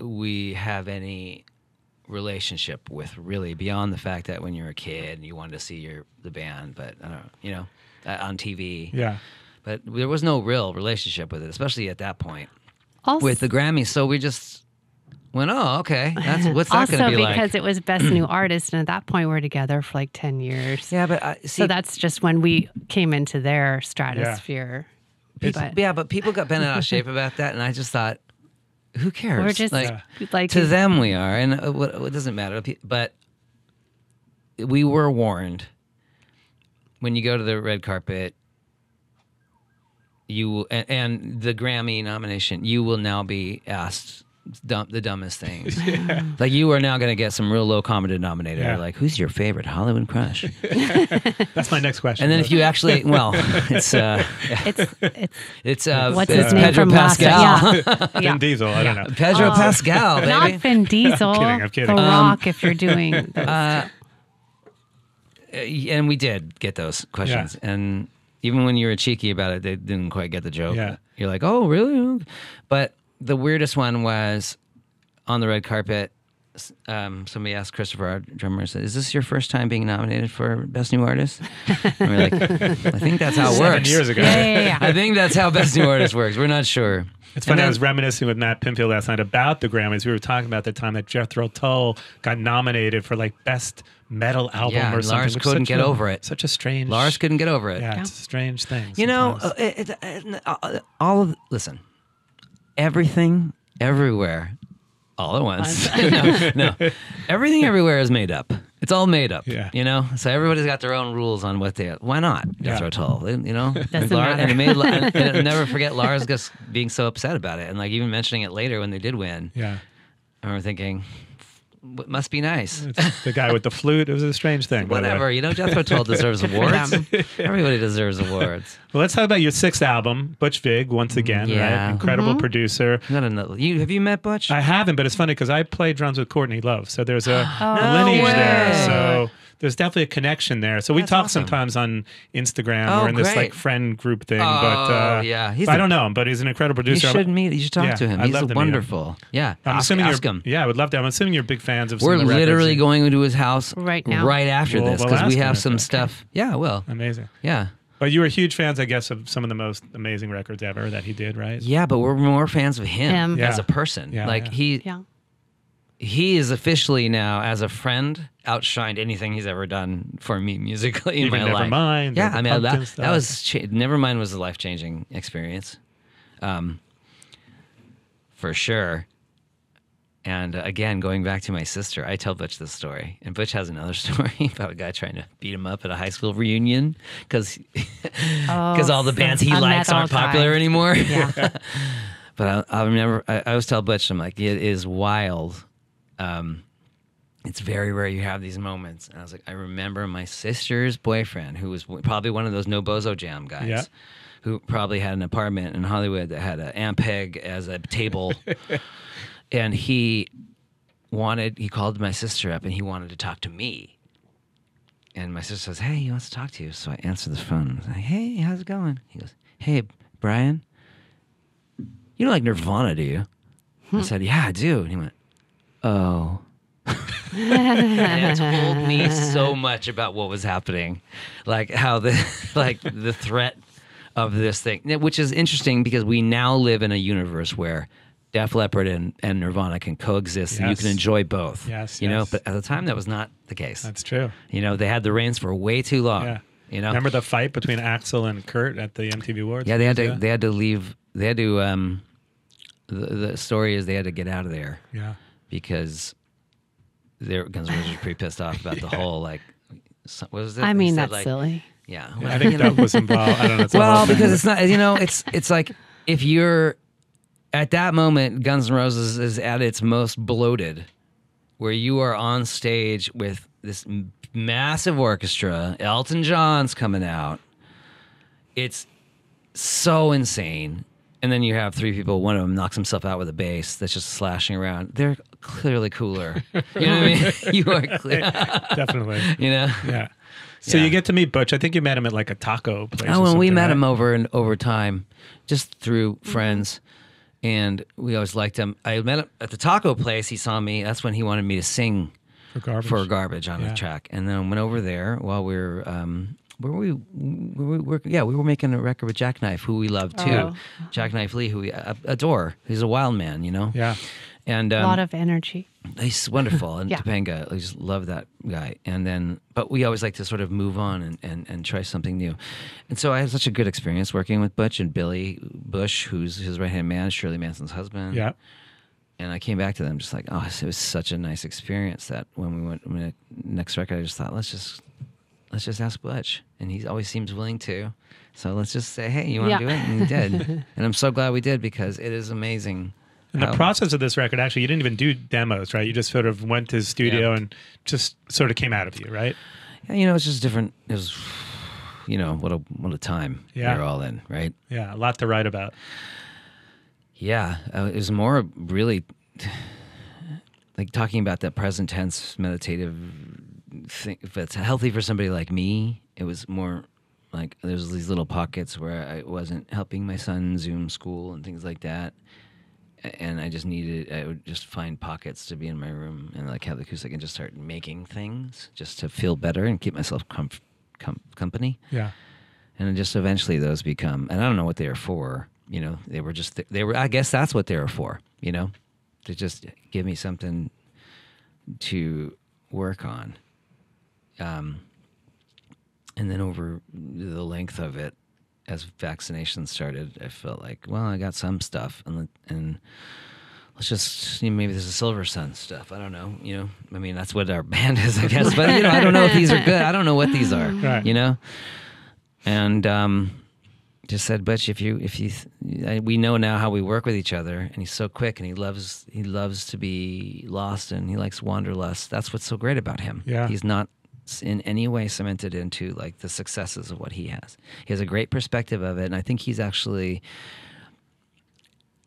we have any relationship with really beyond the fact that when you're a kid you wanted to see your the band but I don't know, you know uh, on TV Yeah. But there was no real relationship with it especially at that point also, with the Grammys so we just went oh okay that's what's that also going to be because it was best new artist, and at that point we're together for like ten years. yeah but uh, I, see So that's just when we came into their stratosphere. It's- But yeah, but people got bent out of shape about that, and I just thought, who cares? we're just like like to them, we are, and uh, it, what, what doesn't matter. But we were warned when you go to the red carpet, you will, and, and the Grammy nomination, you will now be asked. Dumb, the dumbest things. Like you are now going to get some real low common denominator. Yeah. Like, who's your favorite Hollywood crush? That's my next question. And then if you actually, well, it's uh, it's it's it's uh, what's it's his name Pedro from last Pascal. Yeah, Vin. Diesel, I don't know. Pedro Oh, Pascal, baby. Not Vin Diesel. kidding, I'm kidding. The Um, Rock, if you're doing. Those. Uh, and we did get those questions, and even when you were cheeky about it, they didn't quite get the joke. Yeah. You're like, oh, really? But the weirdest one was on the red carpet. S- Um, somebody asked Christopher, our drummer, "Is this your first time being nominated for Best New Artist?" And we're like, "I think that's how it Seven works." years ago. yeah, yeah, yeah. I think that's how Best New Artist works. We're not sure. It's funny. I was reminiscing with Matt Pinfield last night about the Grammys. We were talking about the time that Jethro Tull got nominated for like best metal album Yeah, or something. Lars couldn't get a- over it. Such a strange. Lars couldn't get over it. Yeah, it's a strange thing. You know, uh, it, it, uh, all of listen, everything, everywhere, all at once. no, no, everything everywhere is made up. It's all made up. Yeah. you know. So everybody's got their own rules on what they. Why not? Yeah. Jethro Tull. They- You know, Doesn't Lars, and it made. And, and never forget Lars just being so upset about it, and like even mentioning it later when they did win. yeah, I remember thinking, "What must be nice." it's the guy with the flute. It was a strange thing. Whatever, you know, Jethro Tull deserves awards. Everybody deserves awards. Well, let's talk about your sixth album, Butch Vig, once again. yeah. Right? Incredible Mm-hmm. producer. Not another. You have you met Butch? I haven't, but it's funny because I play drums with Courtney Love, so there's a No lineage way. there. So there's definitely a connection there. So we That's talk awesome. sometimes on Instagram Oh, or in this great. like friend group thing. Oh, but uh, yeah. He's I a- don't know him, but he's an incredible producer. You producer. should meet. You should talk Yeah, to him. I'd He's love to meet him. wonderful. Yeah, I'm ask, assuming ask you're, him. Yeah, I would love to. I'm assuming you're big fans of. We're of literally and- going into his house Right now? right after Well, this we'll because we have some that's stuff. Yeah, well, Amazing. yeah, But you were huge fans, I guess, of some of the most amazing records ever that he did, right? yeah. But we're more fans of him, Him. Yeah. as a person. Yeah, like yeah. he yeah. He is officially now as a friend outshined anything he's ever done for me musically in Even my life. Nevermind, Yeah, I mean that, that was cha- Nevermind was a life changing experience, um, for sure. And uh, again, going back to my sister, I tell Butch this story, and Butch has another story about a guy trying to beat him up at a high school reunion because because all the bands he a likes aren't popular guy. anymber. Yeah. But I, I'll never. I, I always tell Butch, I'm like, it is wild. Um, it's very rare you have these moments. And I was like, I remember my sister's boyfriend, who was probably one of those no bozo jam guys, Yeah. who probably had an apartment in Hollywood that had an Ampeg as a table, and he wanted. He called my sister up and he wanted to talk to me. And my sister says, "Hey, he wants to talk to you." So I answer the phone. I was like, "Hey, how's it going?" He goes, "Hey, Brian." You don't like Nirvana, do you? I said, Yeah, I do. And he went, Oh. and it told me so much about what was happening. Like how the like the threat of this thing, which is interesting because we now live in a universe where Def Leppard and, and Nirvana can coexist and you can enjoy both. Yes, You know, but at the time that was not the case. That's true. you know, they had the reins for way too long. Yeah. You know? Remember the fight between Axl and Kurt at the MTV Awards? Yeah, they had to they had to leave they had to um the, the story is they had to get out of there Yeah. Because their Guns N' Roses were pretty pissed off about the whole like what was it? I mean, that's like- silly. Yeah. I think Doug was involved. I don't know. It's well, because it's not you know it's it's like if you're at that moment Guns N' Roses is at its most bloated where you are on stage with this massive orchestra Elton John's coming out it's so insane and then you have three people one of them knocks himself out with a bass that's just slashing around they're clearly cooler you know what I mean you are clear definitely. you know Yeah. So Yeah. you get to meet Butch. I think you met him at like a taco place. Oh, and we met right? him over and over time, just through friends, and we always liked him. I met him at the taco place. He saw me. That's when he wanted me to sing for garbage. for garbage on Yeah. the track, and then I went over there while we were. Um, where were we, were we were, yeah, we were making a record with Jacknife, who we love too. Oh. Jacknife Lee, who we uh, adore. He's a wild man, you know. Yeah. And um, a lot of energy. He's wonderful, and Yeah. Topanga, I just love that guy. And then, but we always like to sort of move on and, and, and try something new. And so I had such a good experience working with Butch and Billy Bush, who's his right hand man, Shirley Manson's husband. Yeah. And I came back to them just like, oh, it was such a nice experience that when we went when the next record, I just thought, let's just let's just ask Butch, and he always seems willing to. So let's just say, hey, you want to Yeah. do it? And he did. and I'm so glad we did because it is amazing. And the process of this record, actually, you didn't even do demos, right? You just sort of went to his studio Yeah. and just sort of came out of you, right? Yeah, you know, it's just different. It was, you know, what a what a time Yeah. we we're all in, right? Yeah, a lot to write about. Yeah, uh, it was more really like talking about that present tense meditative thing. If it's healthy for somebody like me, it was more like there's these little pockets where I wasn't helping my son Zoom school and things like that. And I just needed, I would just find pockets to be in my room and like have the acoustic and just start making things just to feel better and keep myself comf- com- company. Yeah. and just eventually those become and i don't know what they were for you know they were just they were i guess that's what they were for you know to just give me something to work on um and then over the length of it as vaccinations started i felt like well i got some stuff and and let's just you know, maybe there's a Silversun stuff i don't know you know i mean that's what our band is i guess but you know i don't know if these are good i don't know what these are Right. you know and um, just said, "Butch, if you if you we know now how we work with each other, and he's so quick, and he loves he loves to be lost, and he likes wanderlust. That's what's so great about him. Yeah. he's not in any way cemented into like the successes of what he has. He has a great perspective of it, and I think he's actually."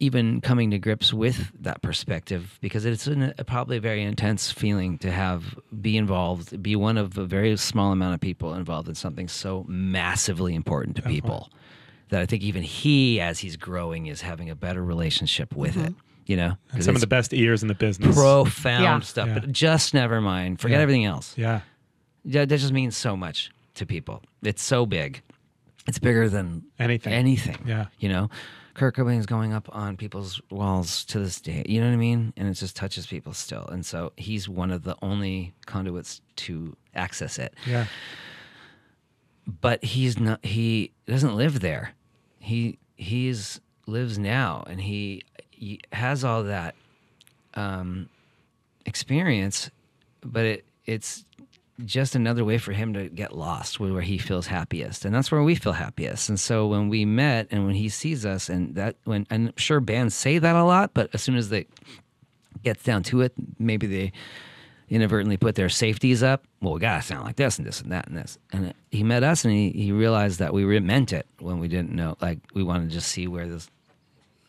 even coming to grips with that perspective because it's an, a, probably a very intense feeling to have be involved be one of a very small amount of people involved in something so massively important to people that i think even he as he's growing is having a better relationship with it mm-hmm. you know some of the best ears in the business. profound Yeah. stuff Yeah. but just never mind forget Yeah. everything else Yeah. Yeah, that just means so much to people. It's so big. It's bigger than Anything. Anything. Yeah. You know, Kurt Cobain's going up on people's walls to this day. You know what I mean? And it just touches people still. And so he's one of the only conduits to access it. Yeah. But he's not. He doesn't live there. He he's lives now, and he, he has all that um, experience. But it it's just another way for him to get lost where he feels happiest. And that's where we feel happiest. And so when we met and when he sees us and that when and I'm sure bands say that a lot but as soon as they gets down to it maybe they inadvertently put their safeties up. Well we gotta sound like this and this and that and this. And he met us and he, he realized that we meant it when we didn't know like we wanted to just see where this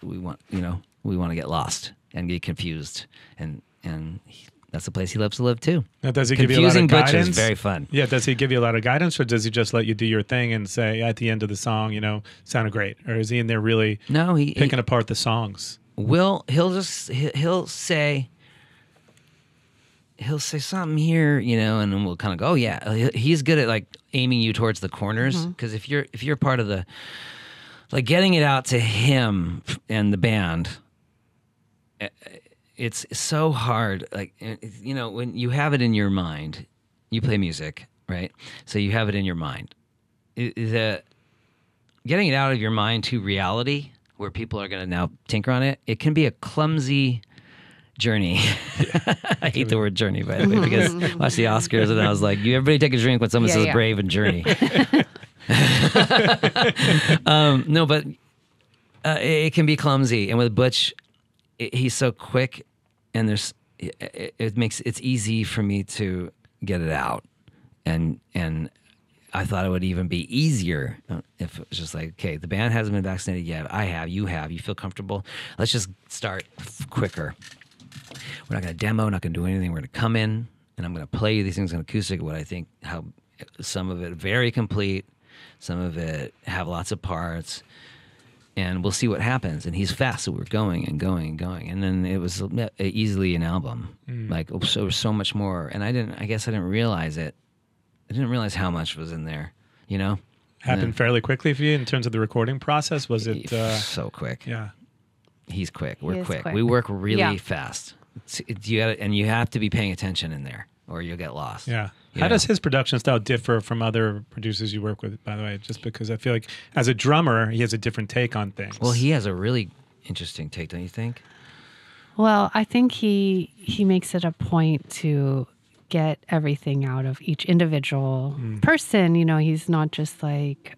we want you know we want to get lost and get confused. And and he, that's the place he loves to live too Now, does he give you a lot confusing of butch guidance? is very fun Yeah. Does he give you a lot of guidance, or does he just let you do your thing and say at the end of the song, you know, sounded great, or is he in there really no he, he picking apart the songs? will he'll just he- he'll say he'll say something here you know and then we'll kind of go oh yeah he's good at like aiming you towards the corners because if you're if you're part of the like getting it out to him and the band eh, it's so hard like you know when you have it in your mind you play music right? So you have it in your mind. The getting it out of your mind to reality where people are going to now tinker on it it can be a clumsy journey. I hate the word journey by the way because I watched the oscars and i was like you everybody take a drink when someone Yeah, says yeah. brave and journey. Um, no, but uh, it, it can be clumsy, and with Butch, i he's so quick, and there's it, it- makes it's easy for me to get it out, and and I thought it would even be easier uh, if it was just like, okay, the band hasn't been vaccinated yet. I have, you have, you feel comfortable. Let's just start quicker. We're not going to demo, not going to do anything. We're going to come in and I'm going to play you these things on acoustic. What I think, how some of it very complete, some of it have lots of parts, and we'll see what happens. And he's fast, so we're going and going and going. And then it was uh, easily an album, like oh, so so much more. And I didn't, I guess I didn't realize it. I didn't realize how much was in there. You know, Happened fairly quickly for you in terms of the recording process. Was it? Uh, so quick. yeah. He's quick. We're is quick. quick. We work really Yeah. fast. It's, it's, you gotta, and you have to be paying attention in there, or you'll get lost. Yeah. You How know? does his production style differ from other producers you work with, by the way? Just because I feel like as a drummer, he has a different take on things. Well, he has a really interesting take, don't you think? Well, I think he he makes it a point to get everything out of each individual hmm. person. You know, he's not just like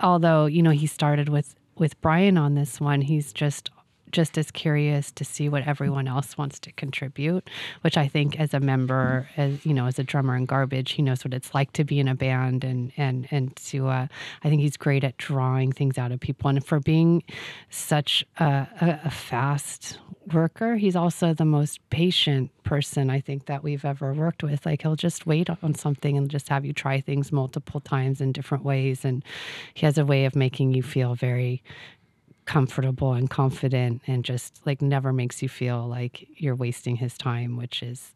although, you know, he started with with Brian on this one, he's just just as curious to see what everyone else wants to contribute, which I think as a member, as you know, as a drummer in Garbage, he knows what it's like to be in a band and and and to. Uh, I think he's great at drawing things out of people, and for being such a, a, a fast worker, he's also the most patient person I think that we've ever worked with. Like he'll just wait on something and just have you try things multiple times in different ways, and he has a way of making you feel very comfortable and confident and just like never makes you feel like you're wasting his time, which is,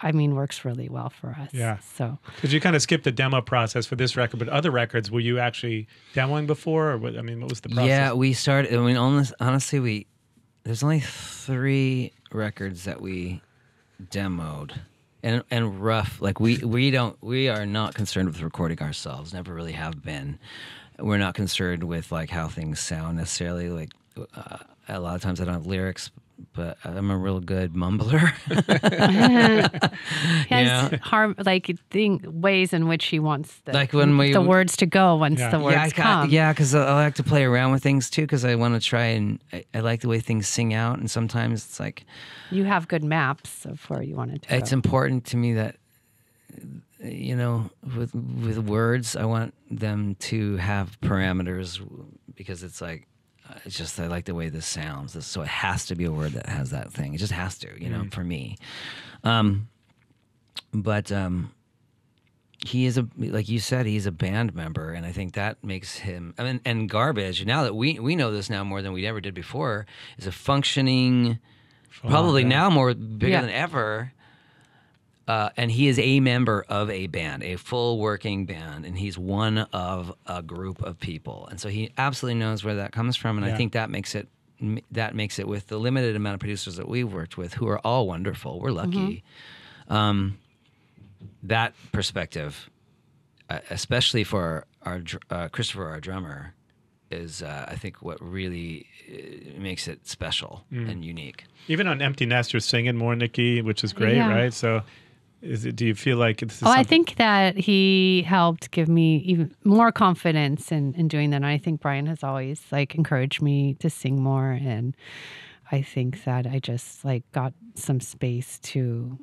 I mean, works really well for us. Yeah. So, Because you kind of skipped the demo process for this record, but other records, were you actually demoing before? Or what, I mean, what was the process? Yeah, we started. I mean, honest, honestly, we there's only three records that we demoed, and and rough. Like we we don't we are not concerned with recording ourselves. Never really have been. We're not concerned with like how things sound necessarily. Like uh, a lot of times I don't have lyrics, but I'm a real good mumbler. he has Yeah. harm like thing ways in which he wants the, Like when we- the words to go once Yeah. the words yeah, I ca- come. yeah, because I like to play around with things too. Because I want to try and I, I like the way things sing out, and sometimes it's like You have good maps of where you want it to it's go. important to me that you know with with words i want them to have parameters because it's like uh, it's just i like the way this sounds so it has to be a word that has that thing it just has to you know for me um but um he is a like you said he's a band member and i think that makes him i mean and garbage now that we we know this now more than we ever did before is a functioning probably yeah. now more bigger Yeah. than ever uh, and he is a member of a band, a full working band, and he's one of a group of people, and so he absolutely knows where that comes from, and I think that makes it that makes it with the limited amount of producers that we've worked with, who are all wonderful. We're lucky. Um, that perspective, uh, especially for our, uh, Christopher, our drummer, is uh, I think what really uh, makes it special and unique. Even on Empty Nest, you're singing more, Nikki, which is great, Yeah. right? So, is it? Do you feel like this is? Oh, I think that he helped give me even more confidence in, in doing that. And I think Brian has always like encouraged me to sing more. And I think that I just like got some space to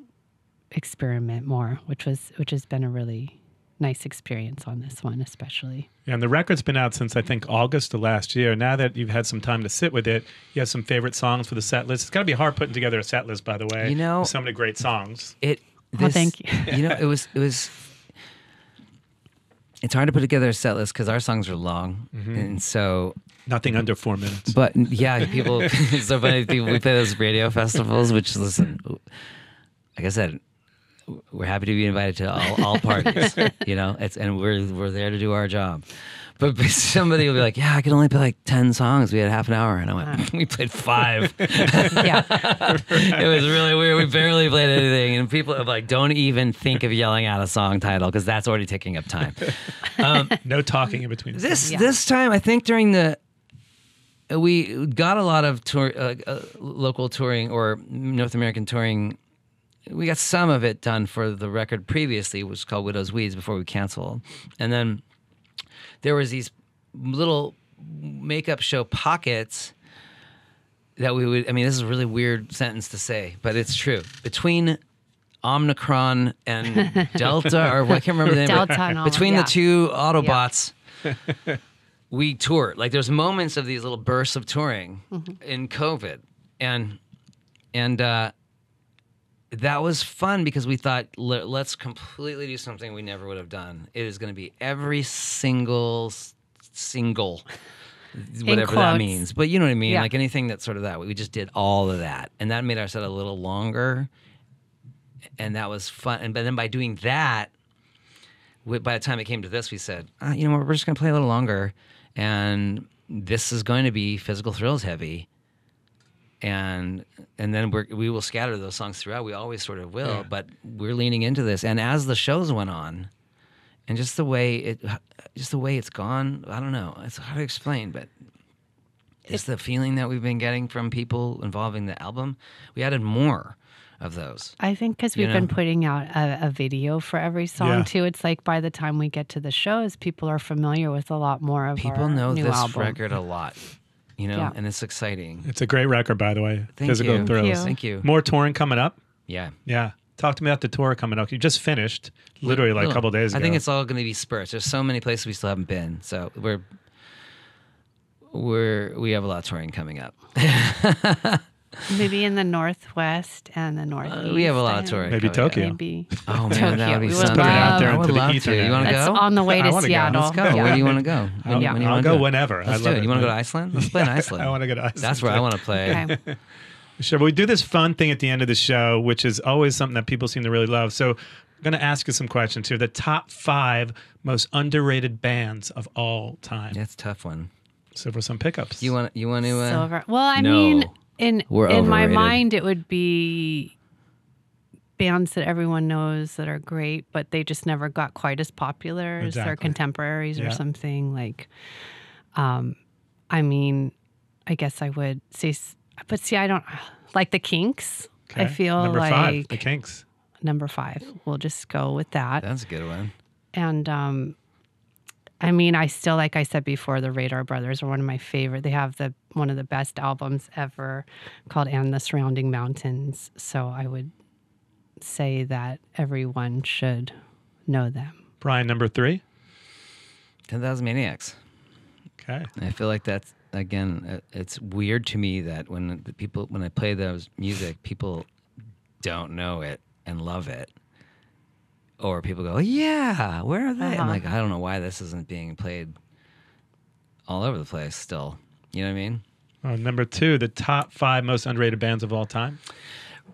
experiment more, which was which has been a really nice experience on this one, especially. Yeah, and the record's been out since I think August of last year. Now that you've had some time to sit with it, you have some favorite songs for the set list. It's got to be hard putting together a set list, by the way. You know- so many great songs. It. Well, This, thank you. you know, it was it was. It's hard to put together a set list because our songs are long, mm-hmm. and so. Nothing under four minutes. But yeah, people. it's so funny. People we play those radio festivals, which listen, like I said, we're happy to be invited to all, all parties. you know, it's and we're we're there to do our job. But somebody will be like, "Yeah, I can only play like ten songs. We had half an hour," and I went, "We played five. yeah. it was really weird. We barely played anything, and people are like, "Don't even think of yelling out a song title because that's already taking up time." No talking in between. This Yeah. this time, I think during the we got a lot of tour, uh, uh, local touring or North American touring. We got some of it done for the record previously, which was called Widow's Weeds before we canceled, and then there was these little makeup show pockets that we would. I mean, this is a really weird sentence to say, but it's true. Between Omicron and Delta, or I can't remember the name. Delta and Between yeah. the two Autobots, we toured. Like there's moments of these little bursts of touring Mm-hmm. in COVID, and and uh, that was fun because we thought let's completely do something we never would have done. It is going to be every single single. Whatever that means, but you know what I mean. Yeah. Like anything that's sort of that. We just did all of that, and that made our set a little longer, and that was fun. And but then by doing that, we, by the time it came to this, we said, uh, you know what, we're just going to play a little longer, and this is going to be physical thrills heavy, and and then we're, we will scatter those songs throughout. We always sort of will, Yeah. but we're leaning into this. And as the shows went on, and just the way it, just the way it's gone, I don't know. It's hard to explain, but. It's the feeling that we've been getting from people involving the album. We added more of those. I think because we've been putting out a, a video for every song Yeah. too. It's like by the time we get to the shows, people are familiar with a lot more of People our know new this album. record a lot, you know, Yeah. and it's exciting. It's a great record, by the way. Thank Physical you. thrills. you. Thank you. More touring coming up. Yeah. Yeah. Talk to me about the tour coming up. You just finished, literally like a Little- couple days ago. I think it's all going to be spurts. There's so many places we still haven't been, so we're we're we have a lot of touring coming up. Maybe in the northwest and the northeast. Uh, we have a lot of I- touring. Maybe coming up. Tokyo. Maybe. Oh man, Tokyo. that would be We something. Put it out there I would into the love ether. to. You want to That's go? on the way to wanna go. Seattle. Let's go. Yeah. Where do you want to go? When, I'll, when I'll wanna go whenever. Let's I do love it. You want to go to Iceland? Let's play in Iceland. I want to go to Iceland. That's where I want to play. Okay. Sure. But we do this fun thing at the end of the show, which is always something that people seem to really love. So I'm going to ask you some questions here. The top five most underrated bands of all time. That's a tough one. So for some pickups. You want you want to? Uh, Silver. Well, I no. mean, in We're in my mind, it would be bands that everyone knows that are great, but they just never got quite as popular as their Exactly. contemporaries Yeah. or something. Like, um, I mean, I guess I would say, s- but see, I don't like the Kinks. I Okay. feel Number like five, the Kinks. number five. We'll just go with that. That's a good one. And um, I mean, I still, like I said before, the Radar Brothers are one of my favorite. They have the one of the best albums ever called "And the Surrounding Mountains." So I would say that everyone should know them. Brian, number three. Ten Thousand Maniacs. Okay. I feel like that's again. uh, It's weird to me that when the people when I play those music, people don't know it and love it, or people go, "Yeah, where are they?" I'm Uh-huh. like, I don't know why this isn't being played all over the place. Still, you know what I mean? Uh, number two, the top five most underrated bands of all time.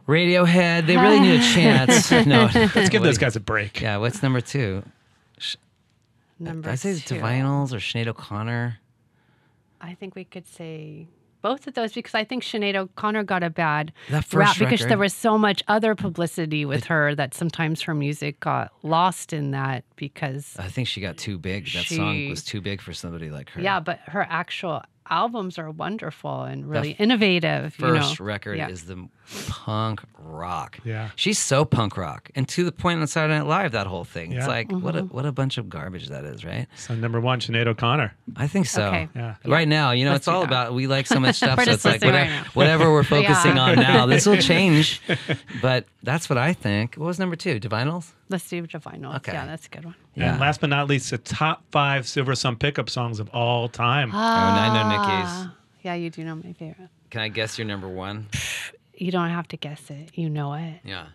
Radiohead, they really need a chance. no, Let's give those guys a break. Yeah, what's number two? Number I say two. Divinyls or Sinead O'Connor. I think we could say both of those because I think Sinead O'Connor got a bad That rap because record. there was so much other publicity with her that sometimes her music got lost in that because I think she got too big. That song was too big for somebody like her. Yeah, but her actual albums are wonderful and really innovative. first you know? record Yeah. is the punk rock. Yeah. She's so punk rock. And to the point on Saturday Night Live, that whole thing. Yeah. It's like what a Mm-hmm. what a bunch of garbage that is, right? So number one, Sinead O'Connor. I think so. Okay. Yeah. Right now, you know, Let's it's all that. about we like so much stuff, We're so it's like whatever, right whatever we're focusing Yeah. on now. This will change. But that's what I think. What was number two? Divinyls? Let's do Divinyls. Okay. Yeah, that's a good one. And last but not least, the top five Silversun Pickup songs of all time. Oh, and I know Nikki's. Ah, Yeah, you do know my favorite. Can I guess your number one? You don't have to guess it. You know it. Yeah.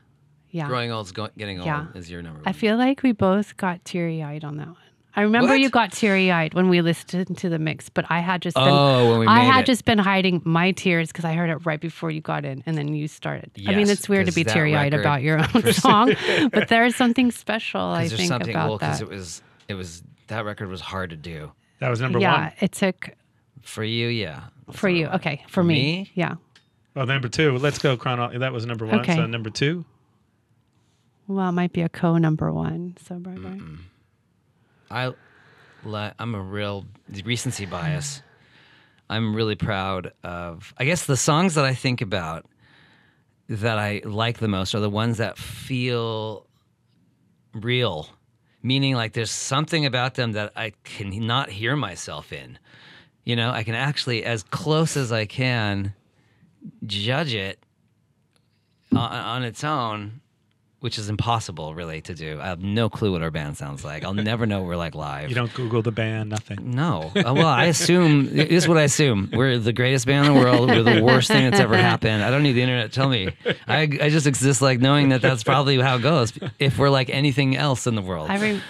Yeah. Growing old's go- getting old Yeah. is your number one. I feel like we both got teary eyed on that one. I remember What? you got teary eyed when we listened to the mix, but I had just been Oh, when we I had it. just been hiding my tears because I heard it right before you got in, and then you started. I mean, it's weird to be teary eyed about your own song, but there's something special I there's think something about well, because that. it was it was that record was hard to do That was number yeah, one. Yeah, it took for you. Yeah, for you. Okay, for, For me. me? yeah. Well, number two. Let's go chrono. That was number one. Okay. So number two. Well, it might be a co number one. So, Barbara. I, li- I'm a real recency bias. I'm really proud of. I guess the songs that I think about that I like the most are the ones that feel real, meaning like there's something about them that I can not hear myself in. You know, I can actually, as close as I can, judge it on, on its own, which is impossible really to do. I have no clue what our band sounds like. I'll never know we're like live. You don't Google the band. Nothing. No. Uh, well, I assume this is what I assume. We're the greatest band in the world. We're the worst thing that's ever happened. I don't need the internet to tell me. I, I just exist like knowing that that's probably how it goes. If we're like anything else in the world. I re-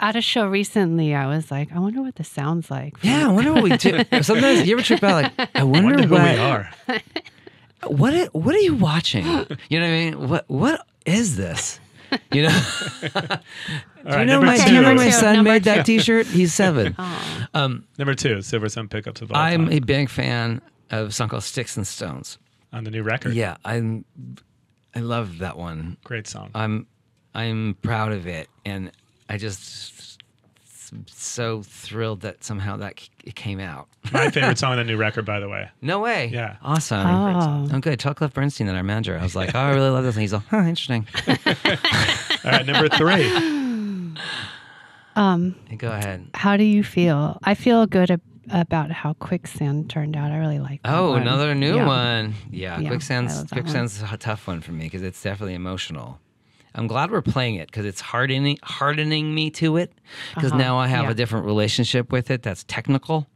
at a show recently, I was like, I wonder what this sounds like. yeah, I wonder what we do. Sometimes you ever trip out like, I wonder, Wonder who what we are. what are, what are you watching? You know what I mean? What what is this? You know? Do you right, know my, two. do you know my Number son two, made that T-shirt? He's seven. Oh, Um, Number two. Silversun Pickups of all I'm time a big fan of a song called Sticks and Stones. on the new record. Yeah, I'm. I love that one. Great song. I'm. I'm proud of it, and I just so thrilled that somehow that c- it came out. My favorite song on the new record, by the way. No way. Yeah. Awesome. Oh. Oh, good. Tell Cliff Burnstein that our manager. I was like, oh, I really love this. And he's like, huh, interesting. All right, number three. um, Go ahead. how do you feel? I feel good ab- about how Quicksand turned out. I really like. that Oh, one. another new Yeah. one. Yeah, Yeah, I Quicksand's one. Quicksand's a tough one for me because it's definitely emotional. I'm glad we're playing it because it's hardening hardening me to it because Uh-huh, now I have yeah. a different relationship with it that's technical.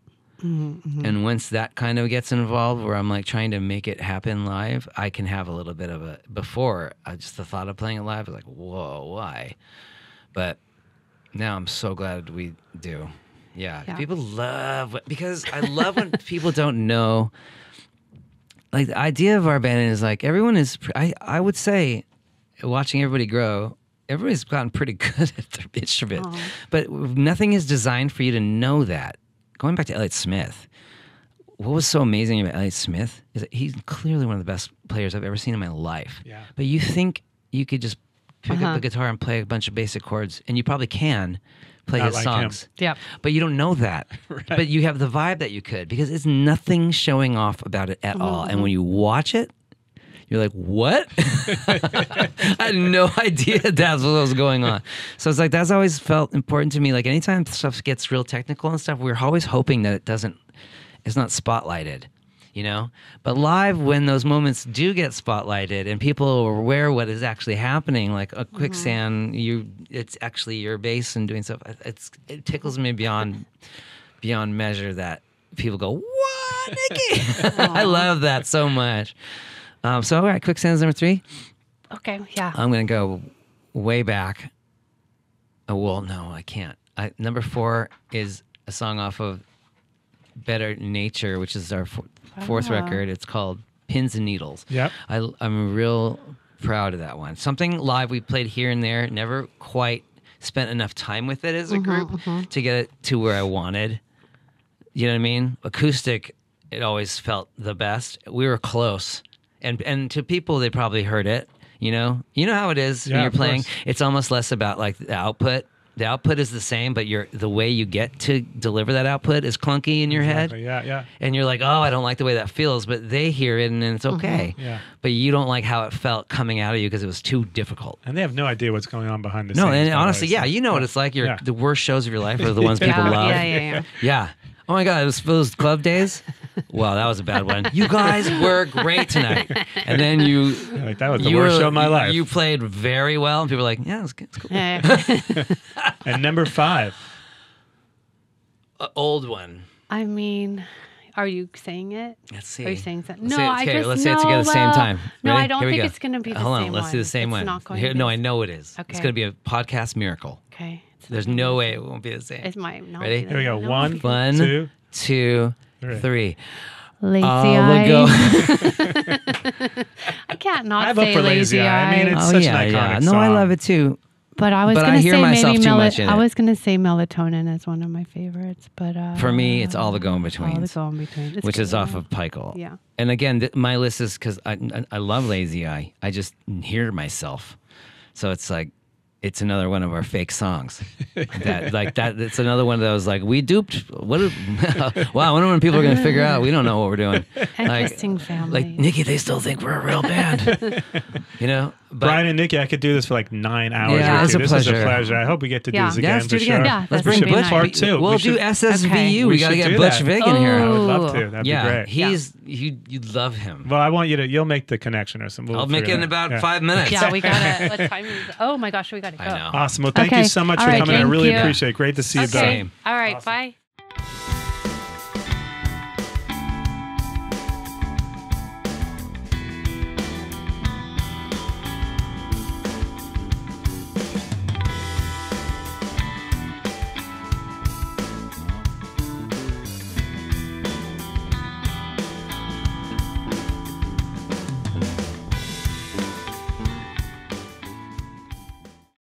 Mm-hmm, And once that kind of gets involved, where I'm like trying to make it happen live, I can have a little bit of a. Before, I just the thought of playing it live was like, whoa, why? But now I'm so glad we do. Yeah, Yeah. people love because I love when people don't know. Like the idea of our band is like everyone is. I I would say, watching everybody grow, everybody's gotten pretty good at their instrument, Aw. but nothing is designed for you to know that. Going back to Elliott Smith, what was so amazing about Elliott Smith is that he's clearly one of the best players I've ever seen in my life. Yeah. But you think you could just pick Uh-huh. up the guitar and play a bunch of basic chords, and you probably can play Not his like songs. Yep. But you don't know that. right. But you have the vibe that you could because it's nothing showing off about it at all. And when you watch it, you're like, what? I had no idea that's what was going on. So it's like, that's always felt important to me. Like, anytime stuff gets real technical and stuff, we're always hoping that it doesn't, it's not spotlighted, you know? But live, when those moments do get spotlighted and people are aware what is actually happening, like a mm-hmm. quicksand, you, it's actually your bass and doing stuff. It's, it tickles me beyond, beyond measure that people go, what, Nikki? I love that so much. Um, so, all right, quicksand's number three. Okay. Yeah. I'm gonna go way back. Oh well, no, I can't. I, number four is a song off of Better Nature, which is our four, fourth Ah. record. It's called Pins and Needles. Yep. I, I'm real proud of that one. Something live we played here and there. Never quite spent enough time with it as a group to get it to where I wanted. You know what I mean? Acoustic, it always felt the best. We were close, and and to people they probably heard it. You know, you know how it is Yeah, when you're playing. course. It's almost less about like the output. The output is the same, but your the way you get to deliver that output is clunky in your head Yeah, yeah. and you're like, oh, I don't like the way that feels, but they hear it and it's mm-hmm. okay. Yeah. But you don't like how it felt coming out of you because it was too difficult. And they have no idea what's going on behind the No, scenes. No, and honestly, yeah, you know what it's like. Your Yeah. the worst shows of your life are the ones people love. yeah, yeah, yeah. Yeah. Oh my God, it was those club days. Wow, that was a bad one. You guys were great tonight, and then you. Like, that was the you worst were- show of my life. You played very well, and people were like, "Yeah, it's, it's cool." And number five. Uh, old one. I mean, Are you saying it? Let's see. Are you saying something? Let's No, say it- I okay, just let's say it together at the same well, time. No, Ready? I don't Here we think go. it's going to be the Hold same on, let's do the same it's one. Not going Here- to be no, the I know it is. Okay. It's going to be a podcast miracle. Okay. It's not There's no way it won't be the same. same. It might not. Ready? be Here we go. the- no, One, One, two. two, Three. three. Lazy Oh, eye. we'll go. I can't not I vote say for lazy, Lazy Eye. I mean, it's oh such yeah, an yeah. iconic No, I love it too. But I was But going to hear say myself maybe too mel- I was going to say melatonin is one of my favorites, but uh, For me, it's all the go in all the go in between, It's which is good. off of Pikul. Yeah. And again, th- my list is because I, I I love Lazy Eye. I just hear myself, so it's like it's another one of our fake songs. that like that. It's another one of those like we duped. What? If, wow! I wonder when people are going to figure out. We don't know what we're doing. Like, Interesting family. like Nikki, they still think we're a real band. you know, but Brian and Nikki, I could do this for like nine hours. Yeah, with it's you. a this is a pleasure. pleasure. I hope we get to do Yeah. this yeah, again let's do it again. sure. Yeah, let's bring Butch nice. Part two. We'll We do should- SSVU. Okay. We, We gotta get Butch that. Vig in here. I would love to. That'd yeah, be great. he's you. You love him. well, I want you to. You'll make the connection or something. We'll I'll make it in about five minutes. yeah, we got to. What time is? Oh my gosh, we got I know. Awesome. Well, thank okay. you so much All for right, coming. I really you. appreciate it. Great to see okay. you both. All right. Awesome. Bye.